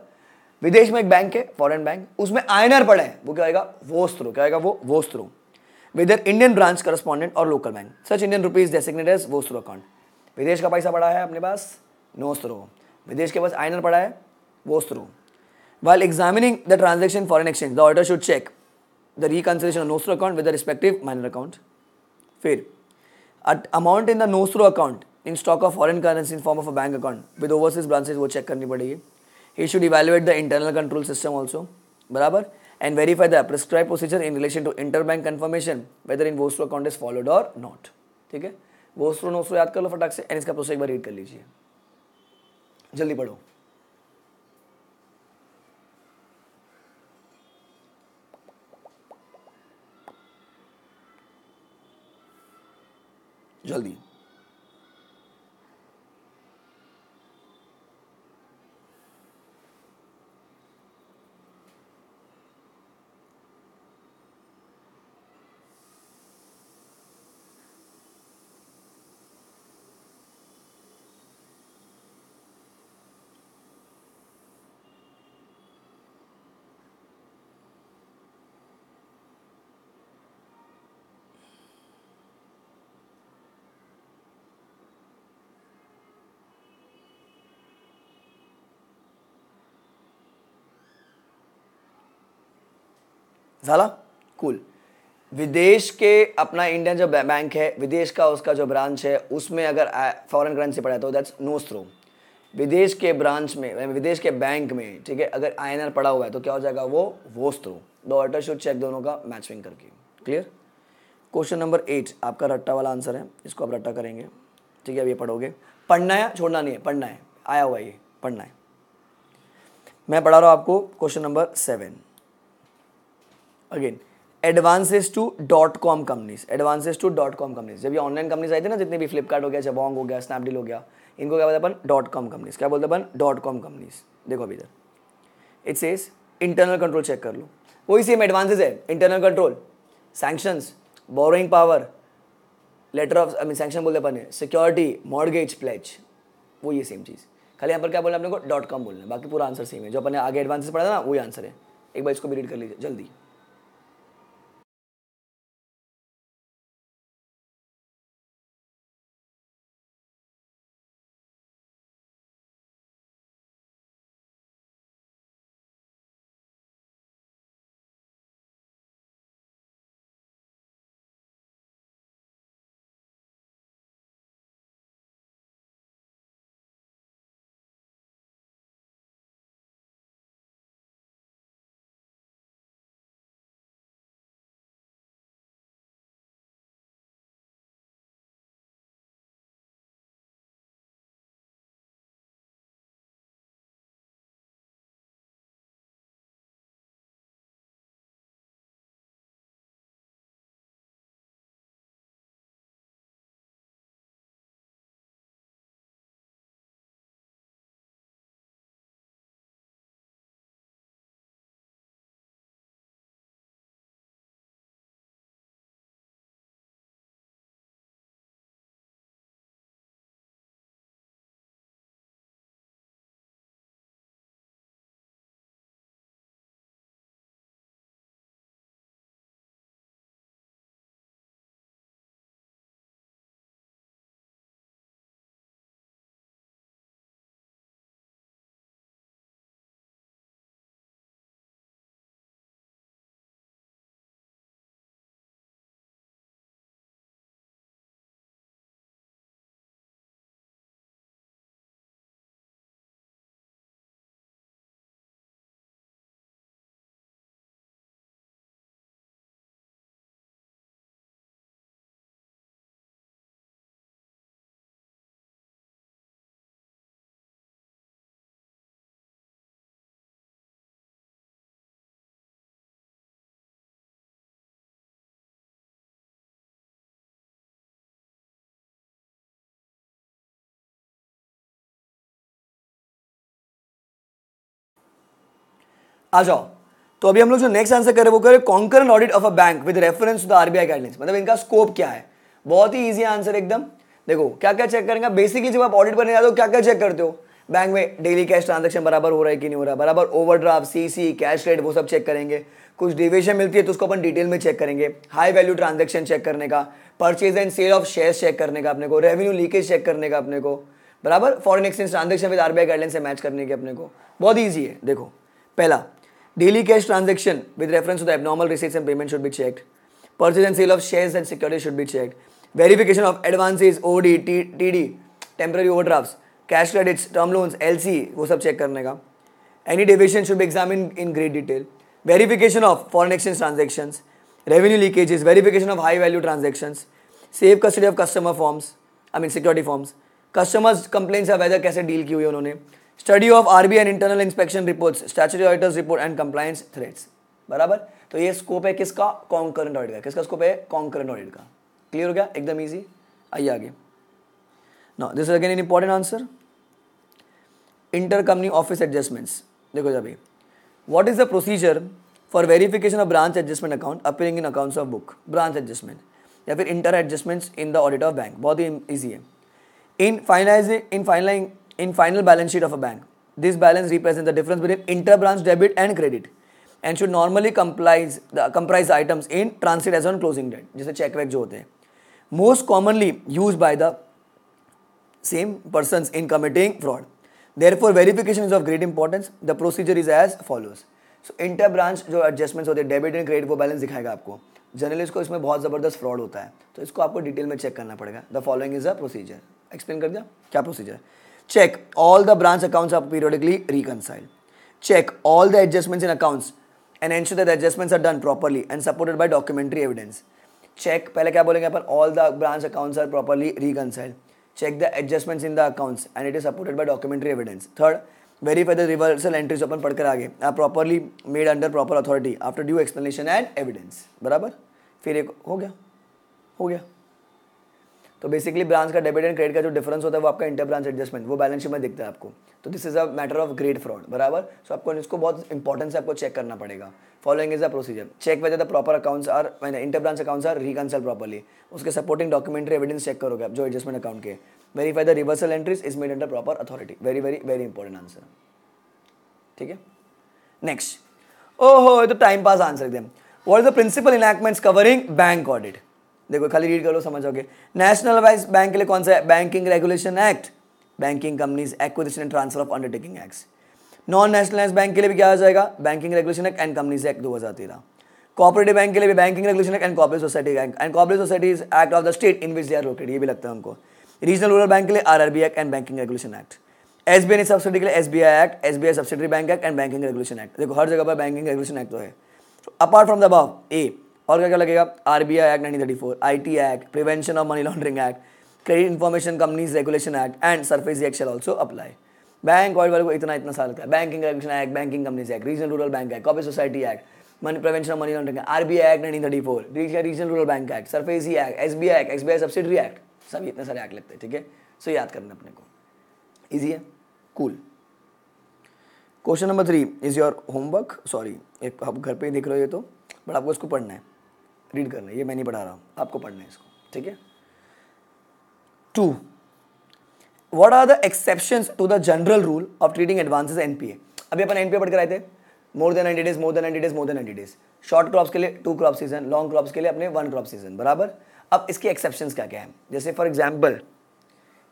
विदेश में एक बैंक है फॉरेन बैंक उसमें आयनर पड़ा है। वो क्या आएगा वोस्त्रो क्या आएगा वो? Vostro whether Indian branch correspondent और local bank such Indian rupees designated as vostro account विदेश का पैसा पड़ा है अपने पास? नोस्त्रो विदेश के पास आयनर पड़ा है goes through. While examining the transaction foreign exchange, the auditor should check the reconciliation of nostro account with the respective minor account. At amount in the nostro account in stock of foreign currency in form of a bank account with overseas branches वो check करनी पड़ेगी. He should evaluate the internal control system also. बराबर and verify the prescribed procedure in relation to interbank confirmation whether in vostro account is followed or not. ठीक है vostro nostro याद कर लो फटाक से एंड इसका प्रोसेस एक बार रीड कर लीजिए जल्दी पढ़ो जल्दी झाला? कूल विदेश के अपना इंडियन जो बैंक है, विदेश का उसका जो ब्रांच है, उसमें अगर फॉरेन करेंसी पड़ा तो दैट्स नो थ्रो विदेश के ब्रांच में विदेश के बैंक में, ठीक है, अगर आई पड़ा हुआ है तो क्या हो जाएगा वो? वो थ्रू दो ऑर्डर शुड चेक दोनों का मैचिंग करके. क्लियर क्वेश्चन नंबर एट आपका रट्टा वाला आंसर है, इसको आप रट्टा करेंगे. ठीक है, अब ये पढ़ोगे. पढ़ना है, छोड़ना नहीं है, पढ़ना है. आया हुआ ये, पढ़ना है. मैं पढ़ा रहा हूँ आपको question number seven again advances to dot com companies advances to dot com companies जब ये ऑनलाइन कंपनीज़ आई थी ना, जितने भी फ्लिपकार्ट हो गया जबोंग हो गया स्नैपडील हो गया, इनको क्या बोलते अपन? डॉट कॉम कंपनीज़ क्या बोलते अपन? डॉट कॉम कंपनीज़ देखो अभी इधर। It says internal control check कर लो। वही सेम एडवांसेज है। Internal control sanctions borrowing power letter of I mean sanction बोलते अपन सिक्योरिटी मॉडगेज प्लेज वो ये सेम चीज़। खाली यहाँ पर क्या बोलना अपने को? डॉट कॉम बोलना है। बाकी पूरा आंसर सेम है। जो अपने आगे एडवांसेस पढ़ा था ना, वही आंसर है। एक बार इसको भी रीड कर लीजिए, जल्दी। आ जाओ। तो अभी हम लोग जो नेक्स्ट आंसर करें वो करें concurrent audit of a bank with reference to the RBI guidelines मतलब इनका स्कोप क्या है? बहुत ही इजी आंसर एकदम। देखो क्या क्या चेक करेंगे? बेसिकली जब आप ऑडिट करने जाते हो क्या क्या चेक करते हो? बैंक में डेली कैश ट्रांजेक्शन बराबर हो रहा है कि नहीं हो रहा है? बराबर ओवरड्राफ्ट सीसी कैश रेट वो सब चेक करेंगे। कुछ डिविजन मिलती है तो उसको अपन डिटेल में चेक करेंगे। हाई वैल्यू ट्रांजेक्शन चेक करने का purchase and sale of share check करने का अपने को रेवेन्यू लीकेज चेक करने का अपने को। बराबर? Foreign exchange transaction with RBI guideline से मैच करने के अपने को। बहुत ईजी है, देखो। पहला Daily cash transaction with reference to the abnormal receipts and payment should be checked. Purchase and sale of shares and securities should be checked. Verification of advances, OD, TD, temporary overdrafts, cash credits, term loans, LC, वो सब check करने का. Any deviation should be examined in great detail. Verification of foreign exchange transactions, revenue leakages, verification of high value transactions, safe custody of customer forms, I mean security forms. Customers complaints है whether कैसे deal की हुई उन्होंने study of RBI and internal inspection reports statutory auditors report and compliance threads बराबर? तो ये scope है किसका? कॉन्करेंट ऑडिट का। किसका स्कोप है? कॉन्करेंट ऑडिट का। क्लियर हो गया? एकदम इजी आइए आगे। No this is again in important answer inter company office adjustments देखो जब what is the procedure for verification of branch adjustment account appearing in accounts of book branch adjustment या फिर inter adjustments in the audit of bank बहुत ही easy है। In finalising in finalising in final balance sheet of a bank. This balance represents the difference between inter-branch debit and credit and should normally comprise the comprise items in transit as on closing date जैसे check वैक जो होते हैं most commonly used by the same persons in committing fraud. Therefore, verification is of great importance. The procedure is as follows. So inter branch जो adjustments होते हैं debit and credit वो balance दिखाएगा आपको जनरली इसको इसमें बहुत ज़बरदस्त फ्रॉड होता है तो इसको आपको डिटेल में चेक करना पड़ेगा the following is a procedure explain कर दिया क्या procedure check all the branch accounts are periodically reconcile check all the adjustments in accounts and ensure that adjustments are done properly and supported by documentary evidence check पहले क्या बोलेंगे अपन? All the branch accounts are properly reconcile check the adjustments in the accounts and it is supported by documentary evidence third verify the reversal entries अपन पढ़कर आगे. Are properly made under proper authority after due explanation and evidence बराबर? फिर एक हो गया। हो गया। तो बेसिकली ब्रांच का डेबिट एंड क्रेडिट का जो डिफरेंस होता है वो आपका इंटर ब्रांच एडजस्टमेंट वो बैलेंस शीट में दिखता है आपको। तो this is a matter of great fraud बराबर? सो आपको इसको बहुत इंपॉर्टेंस आपको चेक करना पड़ेगा। Following is the procedure check whether the proper accounts are inter branch accounts are reconcile properly उसके सपोर्टिंग डॉक्यूमेंट्री एविडेंस चेक करोगे आप, जो एडजस्टमेंट अकाउंट के। Verify the reversal entries is made under proper authority very very very important answer ठीक है? Next ओहो, ये तो टाइम पास आंसर एकदम what is the principle enactments covering bank audit देखो, खाली रीड कर लो समझोगे नेशनल वाइज बैंक के लिए कौन सा है? Banking regulation act banking companies acquisition and transfer of undertaking act non nationalise bank के लिए भी क्या आ जाएगा? Banking regulation act and companies act दो हज़ार तेरह. कॉपरेटिव बैंक के लिए भी banking regulation act and cooperative society act and cooperative society act of the state in which they are located ये भी लगता है उनको रीजनल रूरल बैंक के लिए R act and banking regulation act S B I subsidy के लिए S B I act S B I subsidy bank act and banking regulation act देखो, हर जगह पर बैंकिंग रेगुलेशन एक्ट तो है. Apart from the above a और क्या क्या लगेगा? R B I act nineteen thirty four I T act prevention of money laundering act credit information companies regulation act and SARFAESI act shall also apply bank oil वाले को इतना इतना साल है। Banking regulation act banking companies act regional rural bank act copy society act money prevention of money laundering R B I act nineteen thirty four regional rural bank act SARFAESI act S B I act S B I subsidiary act सभी इतने सारे act लगते हैं, ठीक है? सो याद करना अपने को। ईजी है? Cool question number three is your homework sorry आप घर पे ही देख रहे हो ये तो बट आपको इसको पढ़ना है। रीड करना ये मैं नहीं पढ़ा रहा हूँ, आपको पढ़ना है इसको, ठीक है? Two what are the exception to the general rule of treating advances NPA अभी अपन एनपीए पढ़ कर आए थे more than ninety days more than ninety days more than ninety days short crops के लिए two crop season long crops के लिए अपने वन क्रॉप सीज़न बराबर? अब इसके एक्सेप्शन क्या क्या है? जैसे फॉर एग्ज़ाम्पल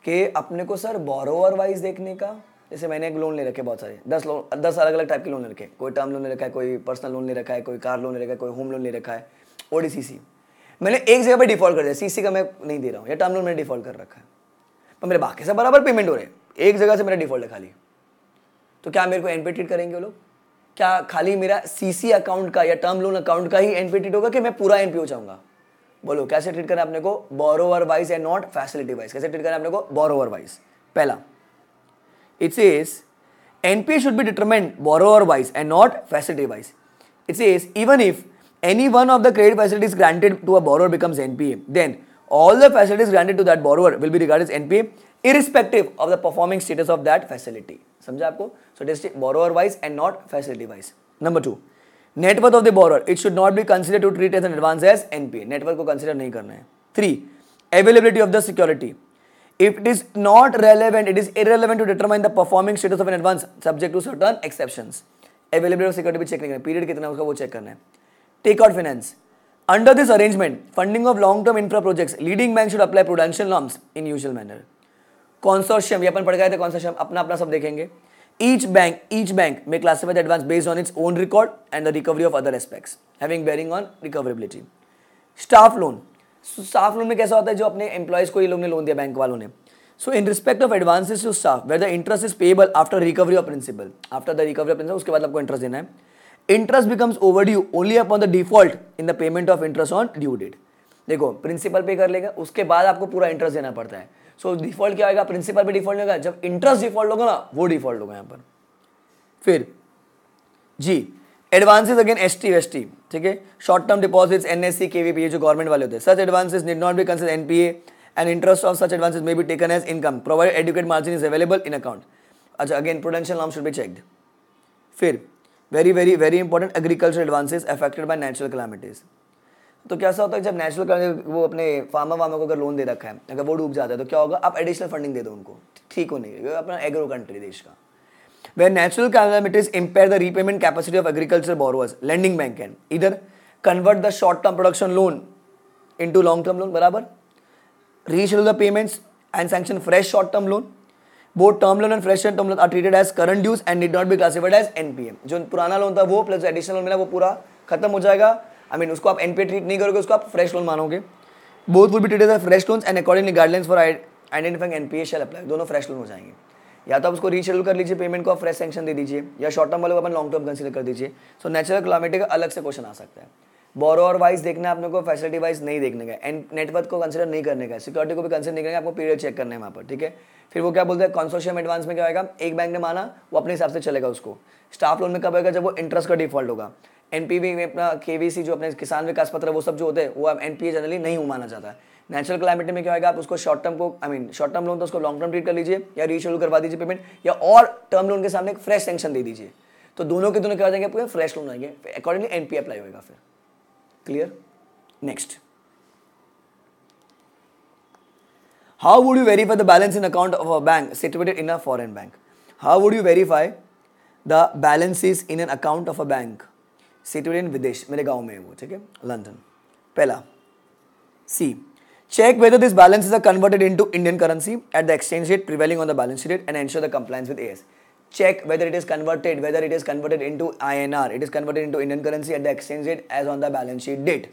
कि अपने को सर बोरोवर वाइज देखने का, जैसे मैंने एक लोन ले रखे बहुत सारे, दस लोन दस अलग अलग टाइप के लोन ले रखे कोई टर्म लोन ले रखा है, कोई पर्सनल लोन ले रखा है, कोई कार लोन ले रखा है, कोई होम लोन ले रखा है। ओडीसीसी। मैंने एक जगह पर डिफ़ॉल्ट कर दिया सी सी का मैं नहीं दे रहा हूँ, या टर्म लोन मैंने डिफ़ॉल्ट कर रखा है। पर मेरे बाकी से बराबर पेमेंट हो रहे हैं। एक जगह से मेरा डिफ़ॉल्ट है खाली तो क्या मेरे को एनपी ट्रीट करेंगे वो लोग? क्या खाली मेरा सीसी अकाउंट का या टर्म लोन अकाउंट का ही एनपी ट्रीट होगा कि मैं पूरा एनपी हो चाहूँगा? बोलो, कैसे ट्रीट करना अपने को? Borrower wise and not facility wise कैसे ट्रीट करना अपने को? बोरोवर वाइज पहला, it says NPA should be determined borrower wise and not facility wise. It says, even if any one of the credit facilities granted to a borrower becomes NPA, then all the facilities granted to that borrower will be regarded as NPA irrespective of the performing status of that facility. समझा आपको? So it is borrower wise and not facility wise. Number two, net worth of the borrower it should not be considered to treat as an advance as NPA. Net worth को consider नहीं करना है. Three, availability of the security. If it is not relevant, it is irrelevant to determine the performing status of an advance subject to certain exceptions. Availability of security भी check नहीं करना period कितना उसका वो check करना है Out finance under this arrangement funding of long term infra projects leading bank should apply prudential norms in usual manner consortium ये अपन पढ़ गए थे कॉन्सोर्शियम अपना अपना सब देखेंगे। Each bank each bank may classify the advance based on its own record and the recovery of other aspects, having bearing on recoverability. Staff loan. Staff loan में कैसा होता है जो अपने एम्प्लॉयज़ को ये लोग ने लोन दिया बैंक वालों ने? So in respect of advances to staff where the interest is payable after recovery of principal after the recovery of principal उसके बाद आपको इंटरेस्ट देना है। Interest becomes over due only upon the default in the payment of interest on due date देखो principal pay कर लेगा उसके बाद आपको पूरा इंटरेस्ट देना पड़ता है। सो so, डिफ़ॉल्ट क्या होगा प्रिंसिपल पे डिफ़ॉल्ट होगा। जब इंटरेस्ट डिफ़ॉल्ट होगा ना वो डिफ़ॉल्ट होगा यहाँ पर। फिर G advances again S T S T ठीक है? Short term deposits N S C K V P जो गवर्नमेंट वाले होते हैं such advances need not be consider N P and interest of such advances may be taken as income provide adequate margin is available in account अच्छा again prudential norm should be checked फिर very very very important agriculture advances affected by natural calamities तो कैसा होता है जब natural वो अपने pharma वार्मा को अगर लोन दे रखा है, अगर वो डूब जाता है तो क्या होगा? आप एडिशनल फंडिंग दे दो उनको। ठीक होने के अपना एग्रो कंट्री देश का। Where natural calamities impair the repayment capacity of agriculture borrowers lending bank and इधर convert the short term production loan into long term loan बराबर? Reschedule the payments and sanction fresh short term loan both term loan and fresh and term loan are treated as current dues and did not be classified as NPA जो पुराना loan था, वो plus additional loan मिला, वो पूरा खत्म हो जाएगा। आई मीन उसको आप एनपीए ट्रीट नहीं करोगे, उसको आप फ्रेश लोन मानोगे। Both will be treated as fresh loans and accordingly guidelines for identifying NPA shall apply दोनों फ्रेश लोन हो जाएँगे। या तो आप उसको रीशेड्यूल कर लीजिए पेमेंट को आप फ्रेश सेंक्शन दे दीजिए, या शॉर्ट टर्म वाले को अपन लॉन्ग टर्म कंसिडर कर दीजिए। सो नेचुरल क्लामिटी का अलग से क्वेश्चन आ सकता है। बोरोअर वाइज देखना आपने को फैसिलिटी वाइज नहीं देखने का एंड नेटवर्क को कंसिडर नहीं करने का सिक्योरिटी को भी कंसिडर नहीं करने आपको पीरियड चेक करना है वहाँ पर, ठीक है? फिर वो क्या बोलते हैं? कॉन्सोशियम एडवांस में क्या होगा एक बैंक ने माना, वो अपने हिसाब से चलेगा उसको। स्टाफ लोन में कब होगा जब वो इंटरेस्ट का डिफ़ॉल्ट होगा। एनपीवी में अपना केवीसी जो अपने किसान विकास पत्र, वो सब जो होते हैं, वो एनपीए जनरली नहीं माना जाता है। नेचुरल क्लाइमेट में क्या होगा आप उसको शॉर्ट टर्म को I mean short term loan तो उसको लॉन्ग टर्म ट्रीट कर लीजिए, या रीशेड्यूल करवा दीजिए पेमेंट या और टर्म लोन के सामने एक फ्रेश सेंक्शन दे दीजिए। तो दोनों के दोनों क्या हो जाएँगे पूरे फ्रेश लोन आएँगे। अकॉर्डिंगली एनपी अप्लाई होगा फिर। Clear next How would you verify the balance in account of a bank situated in a foreign bank? How would you verify the balances in an account of a bank situated in विदेश मेरे गांव में है वो ठीक है London पहला सी check whether these balances are converted into Indian currency at the exchange rate prevailing on the balance sheet and ensure the compliance with AS. Check whether it is converted, whether it is converted into INR, it is converted into Indian currency at the exchange rate as on the balance sheet date.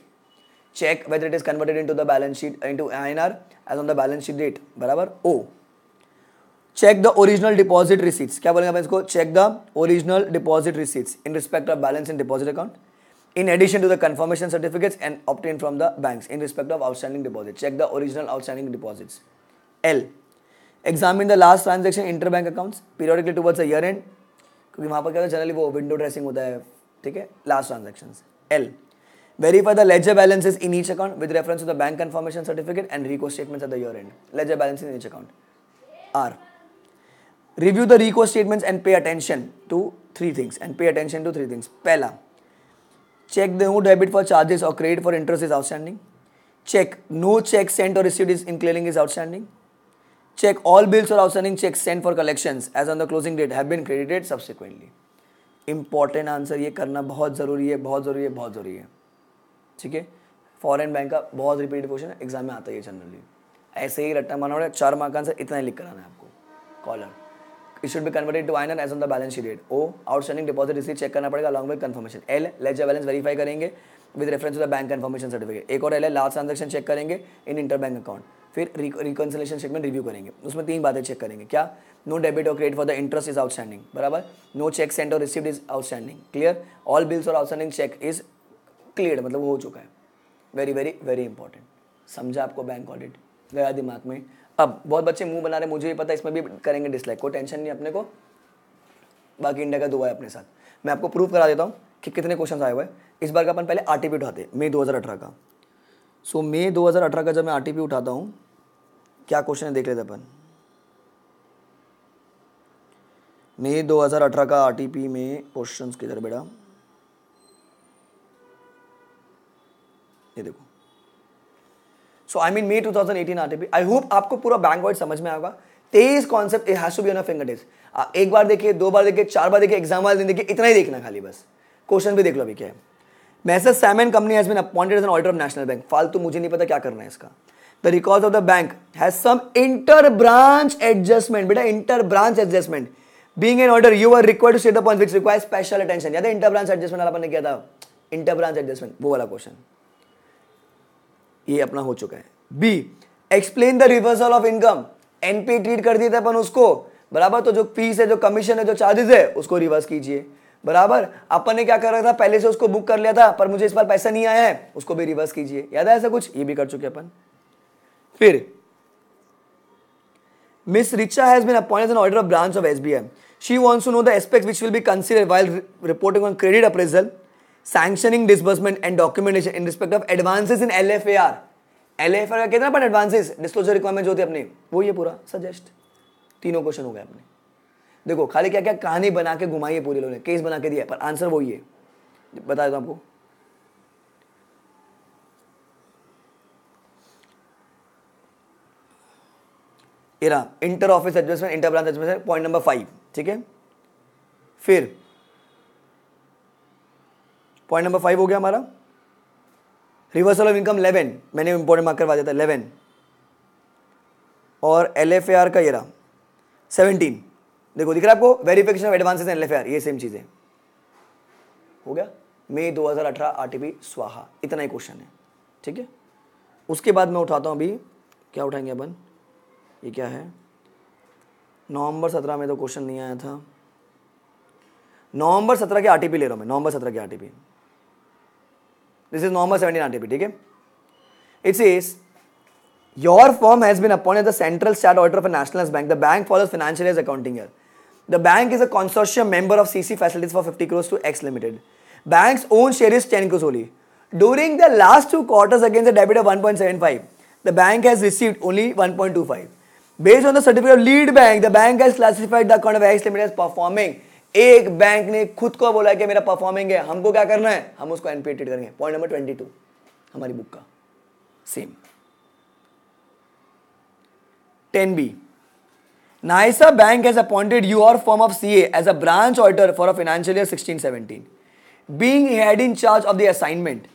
Check whether it is converted into the balance sheet into INR as on the balance sheet date. बराबर O. Check the original deposit receipts. क्या बोलेंगे अपन इसको? Check the original deposit receipts in respect of balance in deposit account. in addition to the confirmation certificates and obtained from the banks in respect of outstanding deposits. Check the original outstanding deposits. Examine the last transaction inter bank account periodically towards a end क्योंकि वहाँ पर क्या होता है generally वो window dressing होता है, ठीक है? Last transaction L verify the ledger balances in each account with reference to the bank confirmation certificate and reco statements at the year end ledger balance in each account are review the reco statements and pay attention to three things and pay attention to three things पहला check the no debit for charges और credit for interest is outstanding check no check sent और receive is in clearing is outstanding cheque all bills और outstanding cheque send for collection as on the closing date have been credited subsequently important answer ये करना बहुत ज़रूरी है, बहुत ज़रूरी है, बहुत ज़रूरी है। ठीक है? फॉरन बैंक का बहुत रिपीट क्वेश्चन एग्ज़ाम में आता है जनरली ऐसे ही रट्टा माना होगा चार मार्क आंसर इतना ही लिख कराना है आपको। कॉलर इट शुड भी converted to INR as on the balance date o outstanding deposit receive check करना पड़ेगा along with confirmation L ledger balance verify करेंगे with reference to the bank confirmation certificate एक और एल है last transaction check करेंगे in inter bank account फिर reconciliation statement review करेंगे। उसमें तीन बातें चेक करेंगे। क्या? नो डेबिट और credit for the interest is outstanding बराबर? नो चेक सेंड और received is outstanding clear all bills और आउटस्टैंडिंग चेक इज़ क्लियर मतलब हो चुका है। वेरी वेरी वेरी इंपॉर्टेंट समझा आपको बैंक ऑडिट गया दिमाग में। अब, बहुत बच्चे मुँह बना रहे मुझे भी पता है, इसमें भी करेंगे डिसलाइक कोई टेंशन नहीं अपने को। बाकी इंडिया का दुआ है अपने साथ। मैं आपको प्रूव करा देता हूँ कि कितने क्वेश्चन आए हुए हैं। इस बार का अपन पहले आर टी उठाते मई 2018 का। सो मई 2018 का जब मैं आर उठाता हूँ, क्या क्वेश्चन है? देख लेते अपन। मई 2018 का आरटीपी में क्वेश्चन किधर बेटा ये देखो। So I mean May 2018 RTP I hope आपको पूरा बैंक वाइड समझ में आएगा। तेईस concept it has be on finger tips एक बार देखिए, दो बार देखिए, चार बार देखिए एग्ज़ाम वाले दिन देखिए, इतना ही देखना खाली बस। क्वेश्चन भी देख लो अभी, क्या है? Messrs Simon company has been appointed as an auditor of national bank फालतू मुझे नहीं पता क्या करना है इसका। The record of the bank has some inter branch adjustment बेटा inter branch adjustment being an auditor you are required to state the point which require special attention याद है इंटर ब्रांच एडजस्टमेंट वाला अपन किया था? इंटर ब्रांच एडजस्टमेंट वो वाला question ये अपना हो चुका है। B explain the reversal of income NP treat कर दिया था अपन उसको। बराबर तो जो फ़ीस है, जो कमीशन है, जो चार्जेस है, उसको रिवर्स कीजिए। बराबर? अपन ने क्या कर रहा था? पहले से उसको बुक कर लिया था, पर मुझे इस बार पैसा नहीं आया है। उसको भी रिवर्स कीजिए। याद है ऐसा कुछ? ये भी कर चुके अपन। फिर Miss Richa has been appointed an auditor of branch of SBI she wants to know the aspects which will be considered while reporting on credit appraisal disbursement and documentation in respect of advances in LFAR L F का कितना पर advances disclosure requirement जो है अपनी। वो ये पूरा। Suggest तीनों क्वेश्चन हो गए अपने। देखो, खाली क्या क्या कहानी बना के घुमाई है पूरी लोगों ने केस बना के दिया पर आंसर वही है। बता देता आपको। इरा inter office adjustment inter branch adjustment point number five ठीक है? फिर पॉइंट नंबर फाइव हो गया हमारा। रिवर्सल ऑफ़ इनकम लेवन मैंने इंपॉर्टेंट मार्क करवा दिया था लेवन और एल एफ़ ए आर का ये रहा सेवनटीन देखो, दिख रहा है आपको? Verification of advances and L ये सेम चीज़। है हो गया मई 2018 आरटीपी स्वाहा। इतना ही क्वेश्चन है। ठीक है? उसके बाद मैं उठाता हूँ अभी। क्या उठाएँगे अपन? ये क्या है? नवंबर सत्रह में तो क्वेश्चन नहीं आया था। नवंबर सत्रह के आरटीपी ले रहा हूँ मैं। नवंबर सत्रह के RTP this is November seventeen RTP ठीक है? It's is Your firm has been appointed the central stat auditor of a nationalized bank. The bank follows financial year's. The bank is a consortium member of CC Facilities for 50 crores to X Limited. Bank's own share is 10 crores only. During the last two quarters against a debit of 1.75, the bank has received only 1.25. Based on the certificate of lead bank, the bank has classified the account of X Limited as performing. एक bank ने खुद को बोला कि मेरा performing है हमको क्या करना है हम उसको एनपीए करेंगे पॉइंट नंबर ट्वेंटी टू हमारी बुक का same 10b. NISA Bank has appointed your firm of CA as a branch auditor for a financial year 16-17. Being head in charge of the assignment,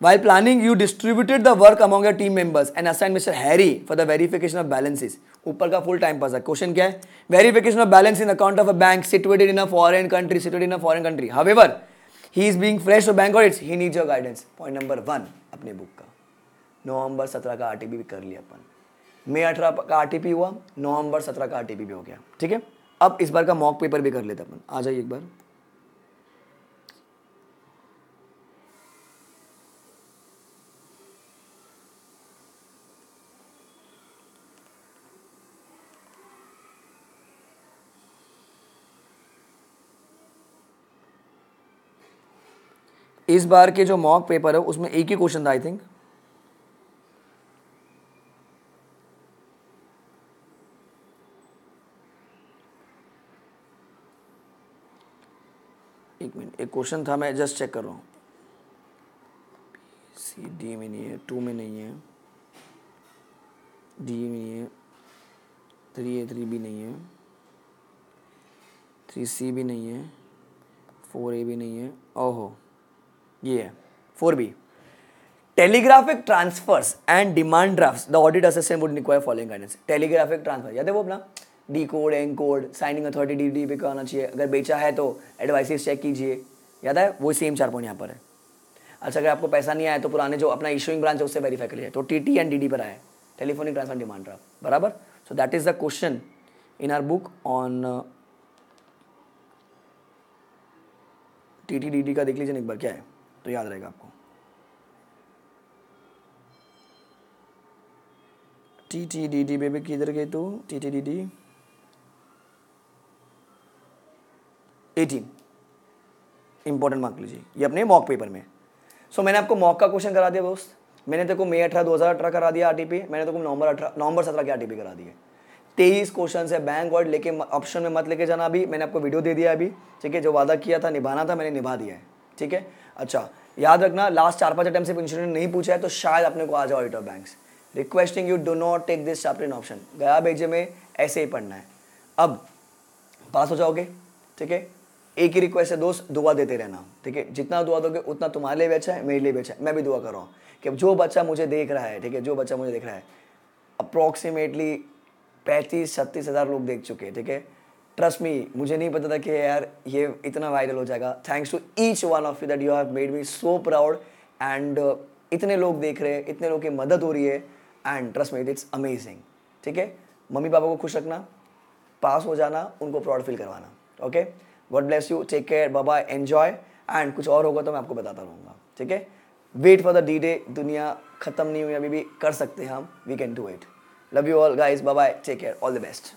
while planning, you distributed the work among your team members and assigned Mr. Harry for the verification of balances. ऊपर का full time पास है question क्या है verification of balance in account of a bank situated in a foreign country situated in a foreign country however he is being fresh to bank audits he needs your guidance point number one अपने book का नवंबर सत्रह का RTB भी कर लिया अपन मई अठारह का आरटीपी हुआ, नवंबर सत्रह का आरटीपी भी हो गया, ठीक है? अब इस बार का मॉक पेपर भी कर लेते अपन। आ जाइए एक बार। इस बार के जो मॉक पेपर है, उसमें एक ही क्वेश्चन था आई थिंक एक क्वेश्चन था, मैं जस्ट चेक कर रहा हूँ। सी डी में नहीं है टू में नहीं है। डी में नहीं है। थ्री ए थ्री भी नहीं है। थ्री सी भी नहीं है। फोर ए भी नहीं है। ओहो, ये है। Four B telegraphic transfers and demand draft the audit assistant would require following guidance telegraphic transfer याद है वो अपना? Decode encode signing authority D D pay करना चाहिए। अगर बेचा है तो एडवाइसिस चेक कीजिए। याद है? वो सेम चार पॉइंट यहाँ पर है। अच्छा अगर आपको पैसा नहीं आया तो पुराने जो अपना इशूइंग ब्रांच है, उससे वेरीफाई करिए तो T T and D D पर आए टेलीफोनिक ट्रांसफ़र डिमांड ड्राफ्ट बराबर? So that is the question in our book on T T D D का देख लीजिए एक बार, क्या है? तो याद रहेगा आपको। T T D D baby किधर गई तो? T T D D eighteen important mark लीजिए ये अपने मॉक पेपर में। सो so, मैंने आपको मॉक का क्वेश्चन करा दिया दोस्त। मैंने तेको मई अठारह दो हज़ार अठारह करा दिया आरटीपी मैंने तेको नवंबर अठारह नवंबर सत्रह के आरटीपी करा दिए। तेईस क्वेश्चन है बैंक वर्ड लेके ऑप्शन में मत लेके जाना अभी। मैंने आपको वीडियो दे दिया अभी ठीक है? जो वादा किया था निभाना था मैंने निभा दिया है ठीक है? अच्छा याद रखना लास्ट चार पाँच अटैम्प से इंश्योरेंस नहीं पूछा है तो शायद अपने को आ जाओ auditor bank requesting you do not take this chapter in option गया भेजे में ऐसे ही पढ़ना है। अब पास हो जाओगे ठीक है? एक ही रिक्वेस्ट है, दोस्त, दुआ देते रहना, ठीक है? जितना दुआ दोगे, उतना तुम्हारे लिए भी अच्छा है, मेरे लिए भी अच्छा है। मैं भी दुआ कर रहा हूँ कि जो बच्चा मुझे देख रहा है, ठीक है? जो बच्चा मुझे देख रहा है अप्रॉक्सीमेटली पैंतीस, छत्तीस हज़ार लोग देख चुके हैं, ठीक है? ट्रस्ट मी मुझे नहीं पता था कि यार ये इतना वायरल हो जाएगा। Thanks to each one of you that you have made me so proud and इतने लोग देख रहे हैं, इतने लोग की मदद हो रही है। And trust me it's amazing ठीक है? मम्मी पापा को खुश रखना, पास हो जाना, उनको प्राउड फील करवाना okay okay? God bless you take care Baba enjoy and कुछ और होगा तो मैं आपको बताता रहूँगा। ठीक है? Wait for the D day दुनिया खत्म नहीं हुई अभी भी। कर सकते हैं हम. We can do it love you all guys bye take care all the best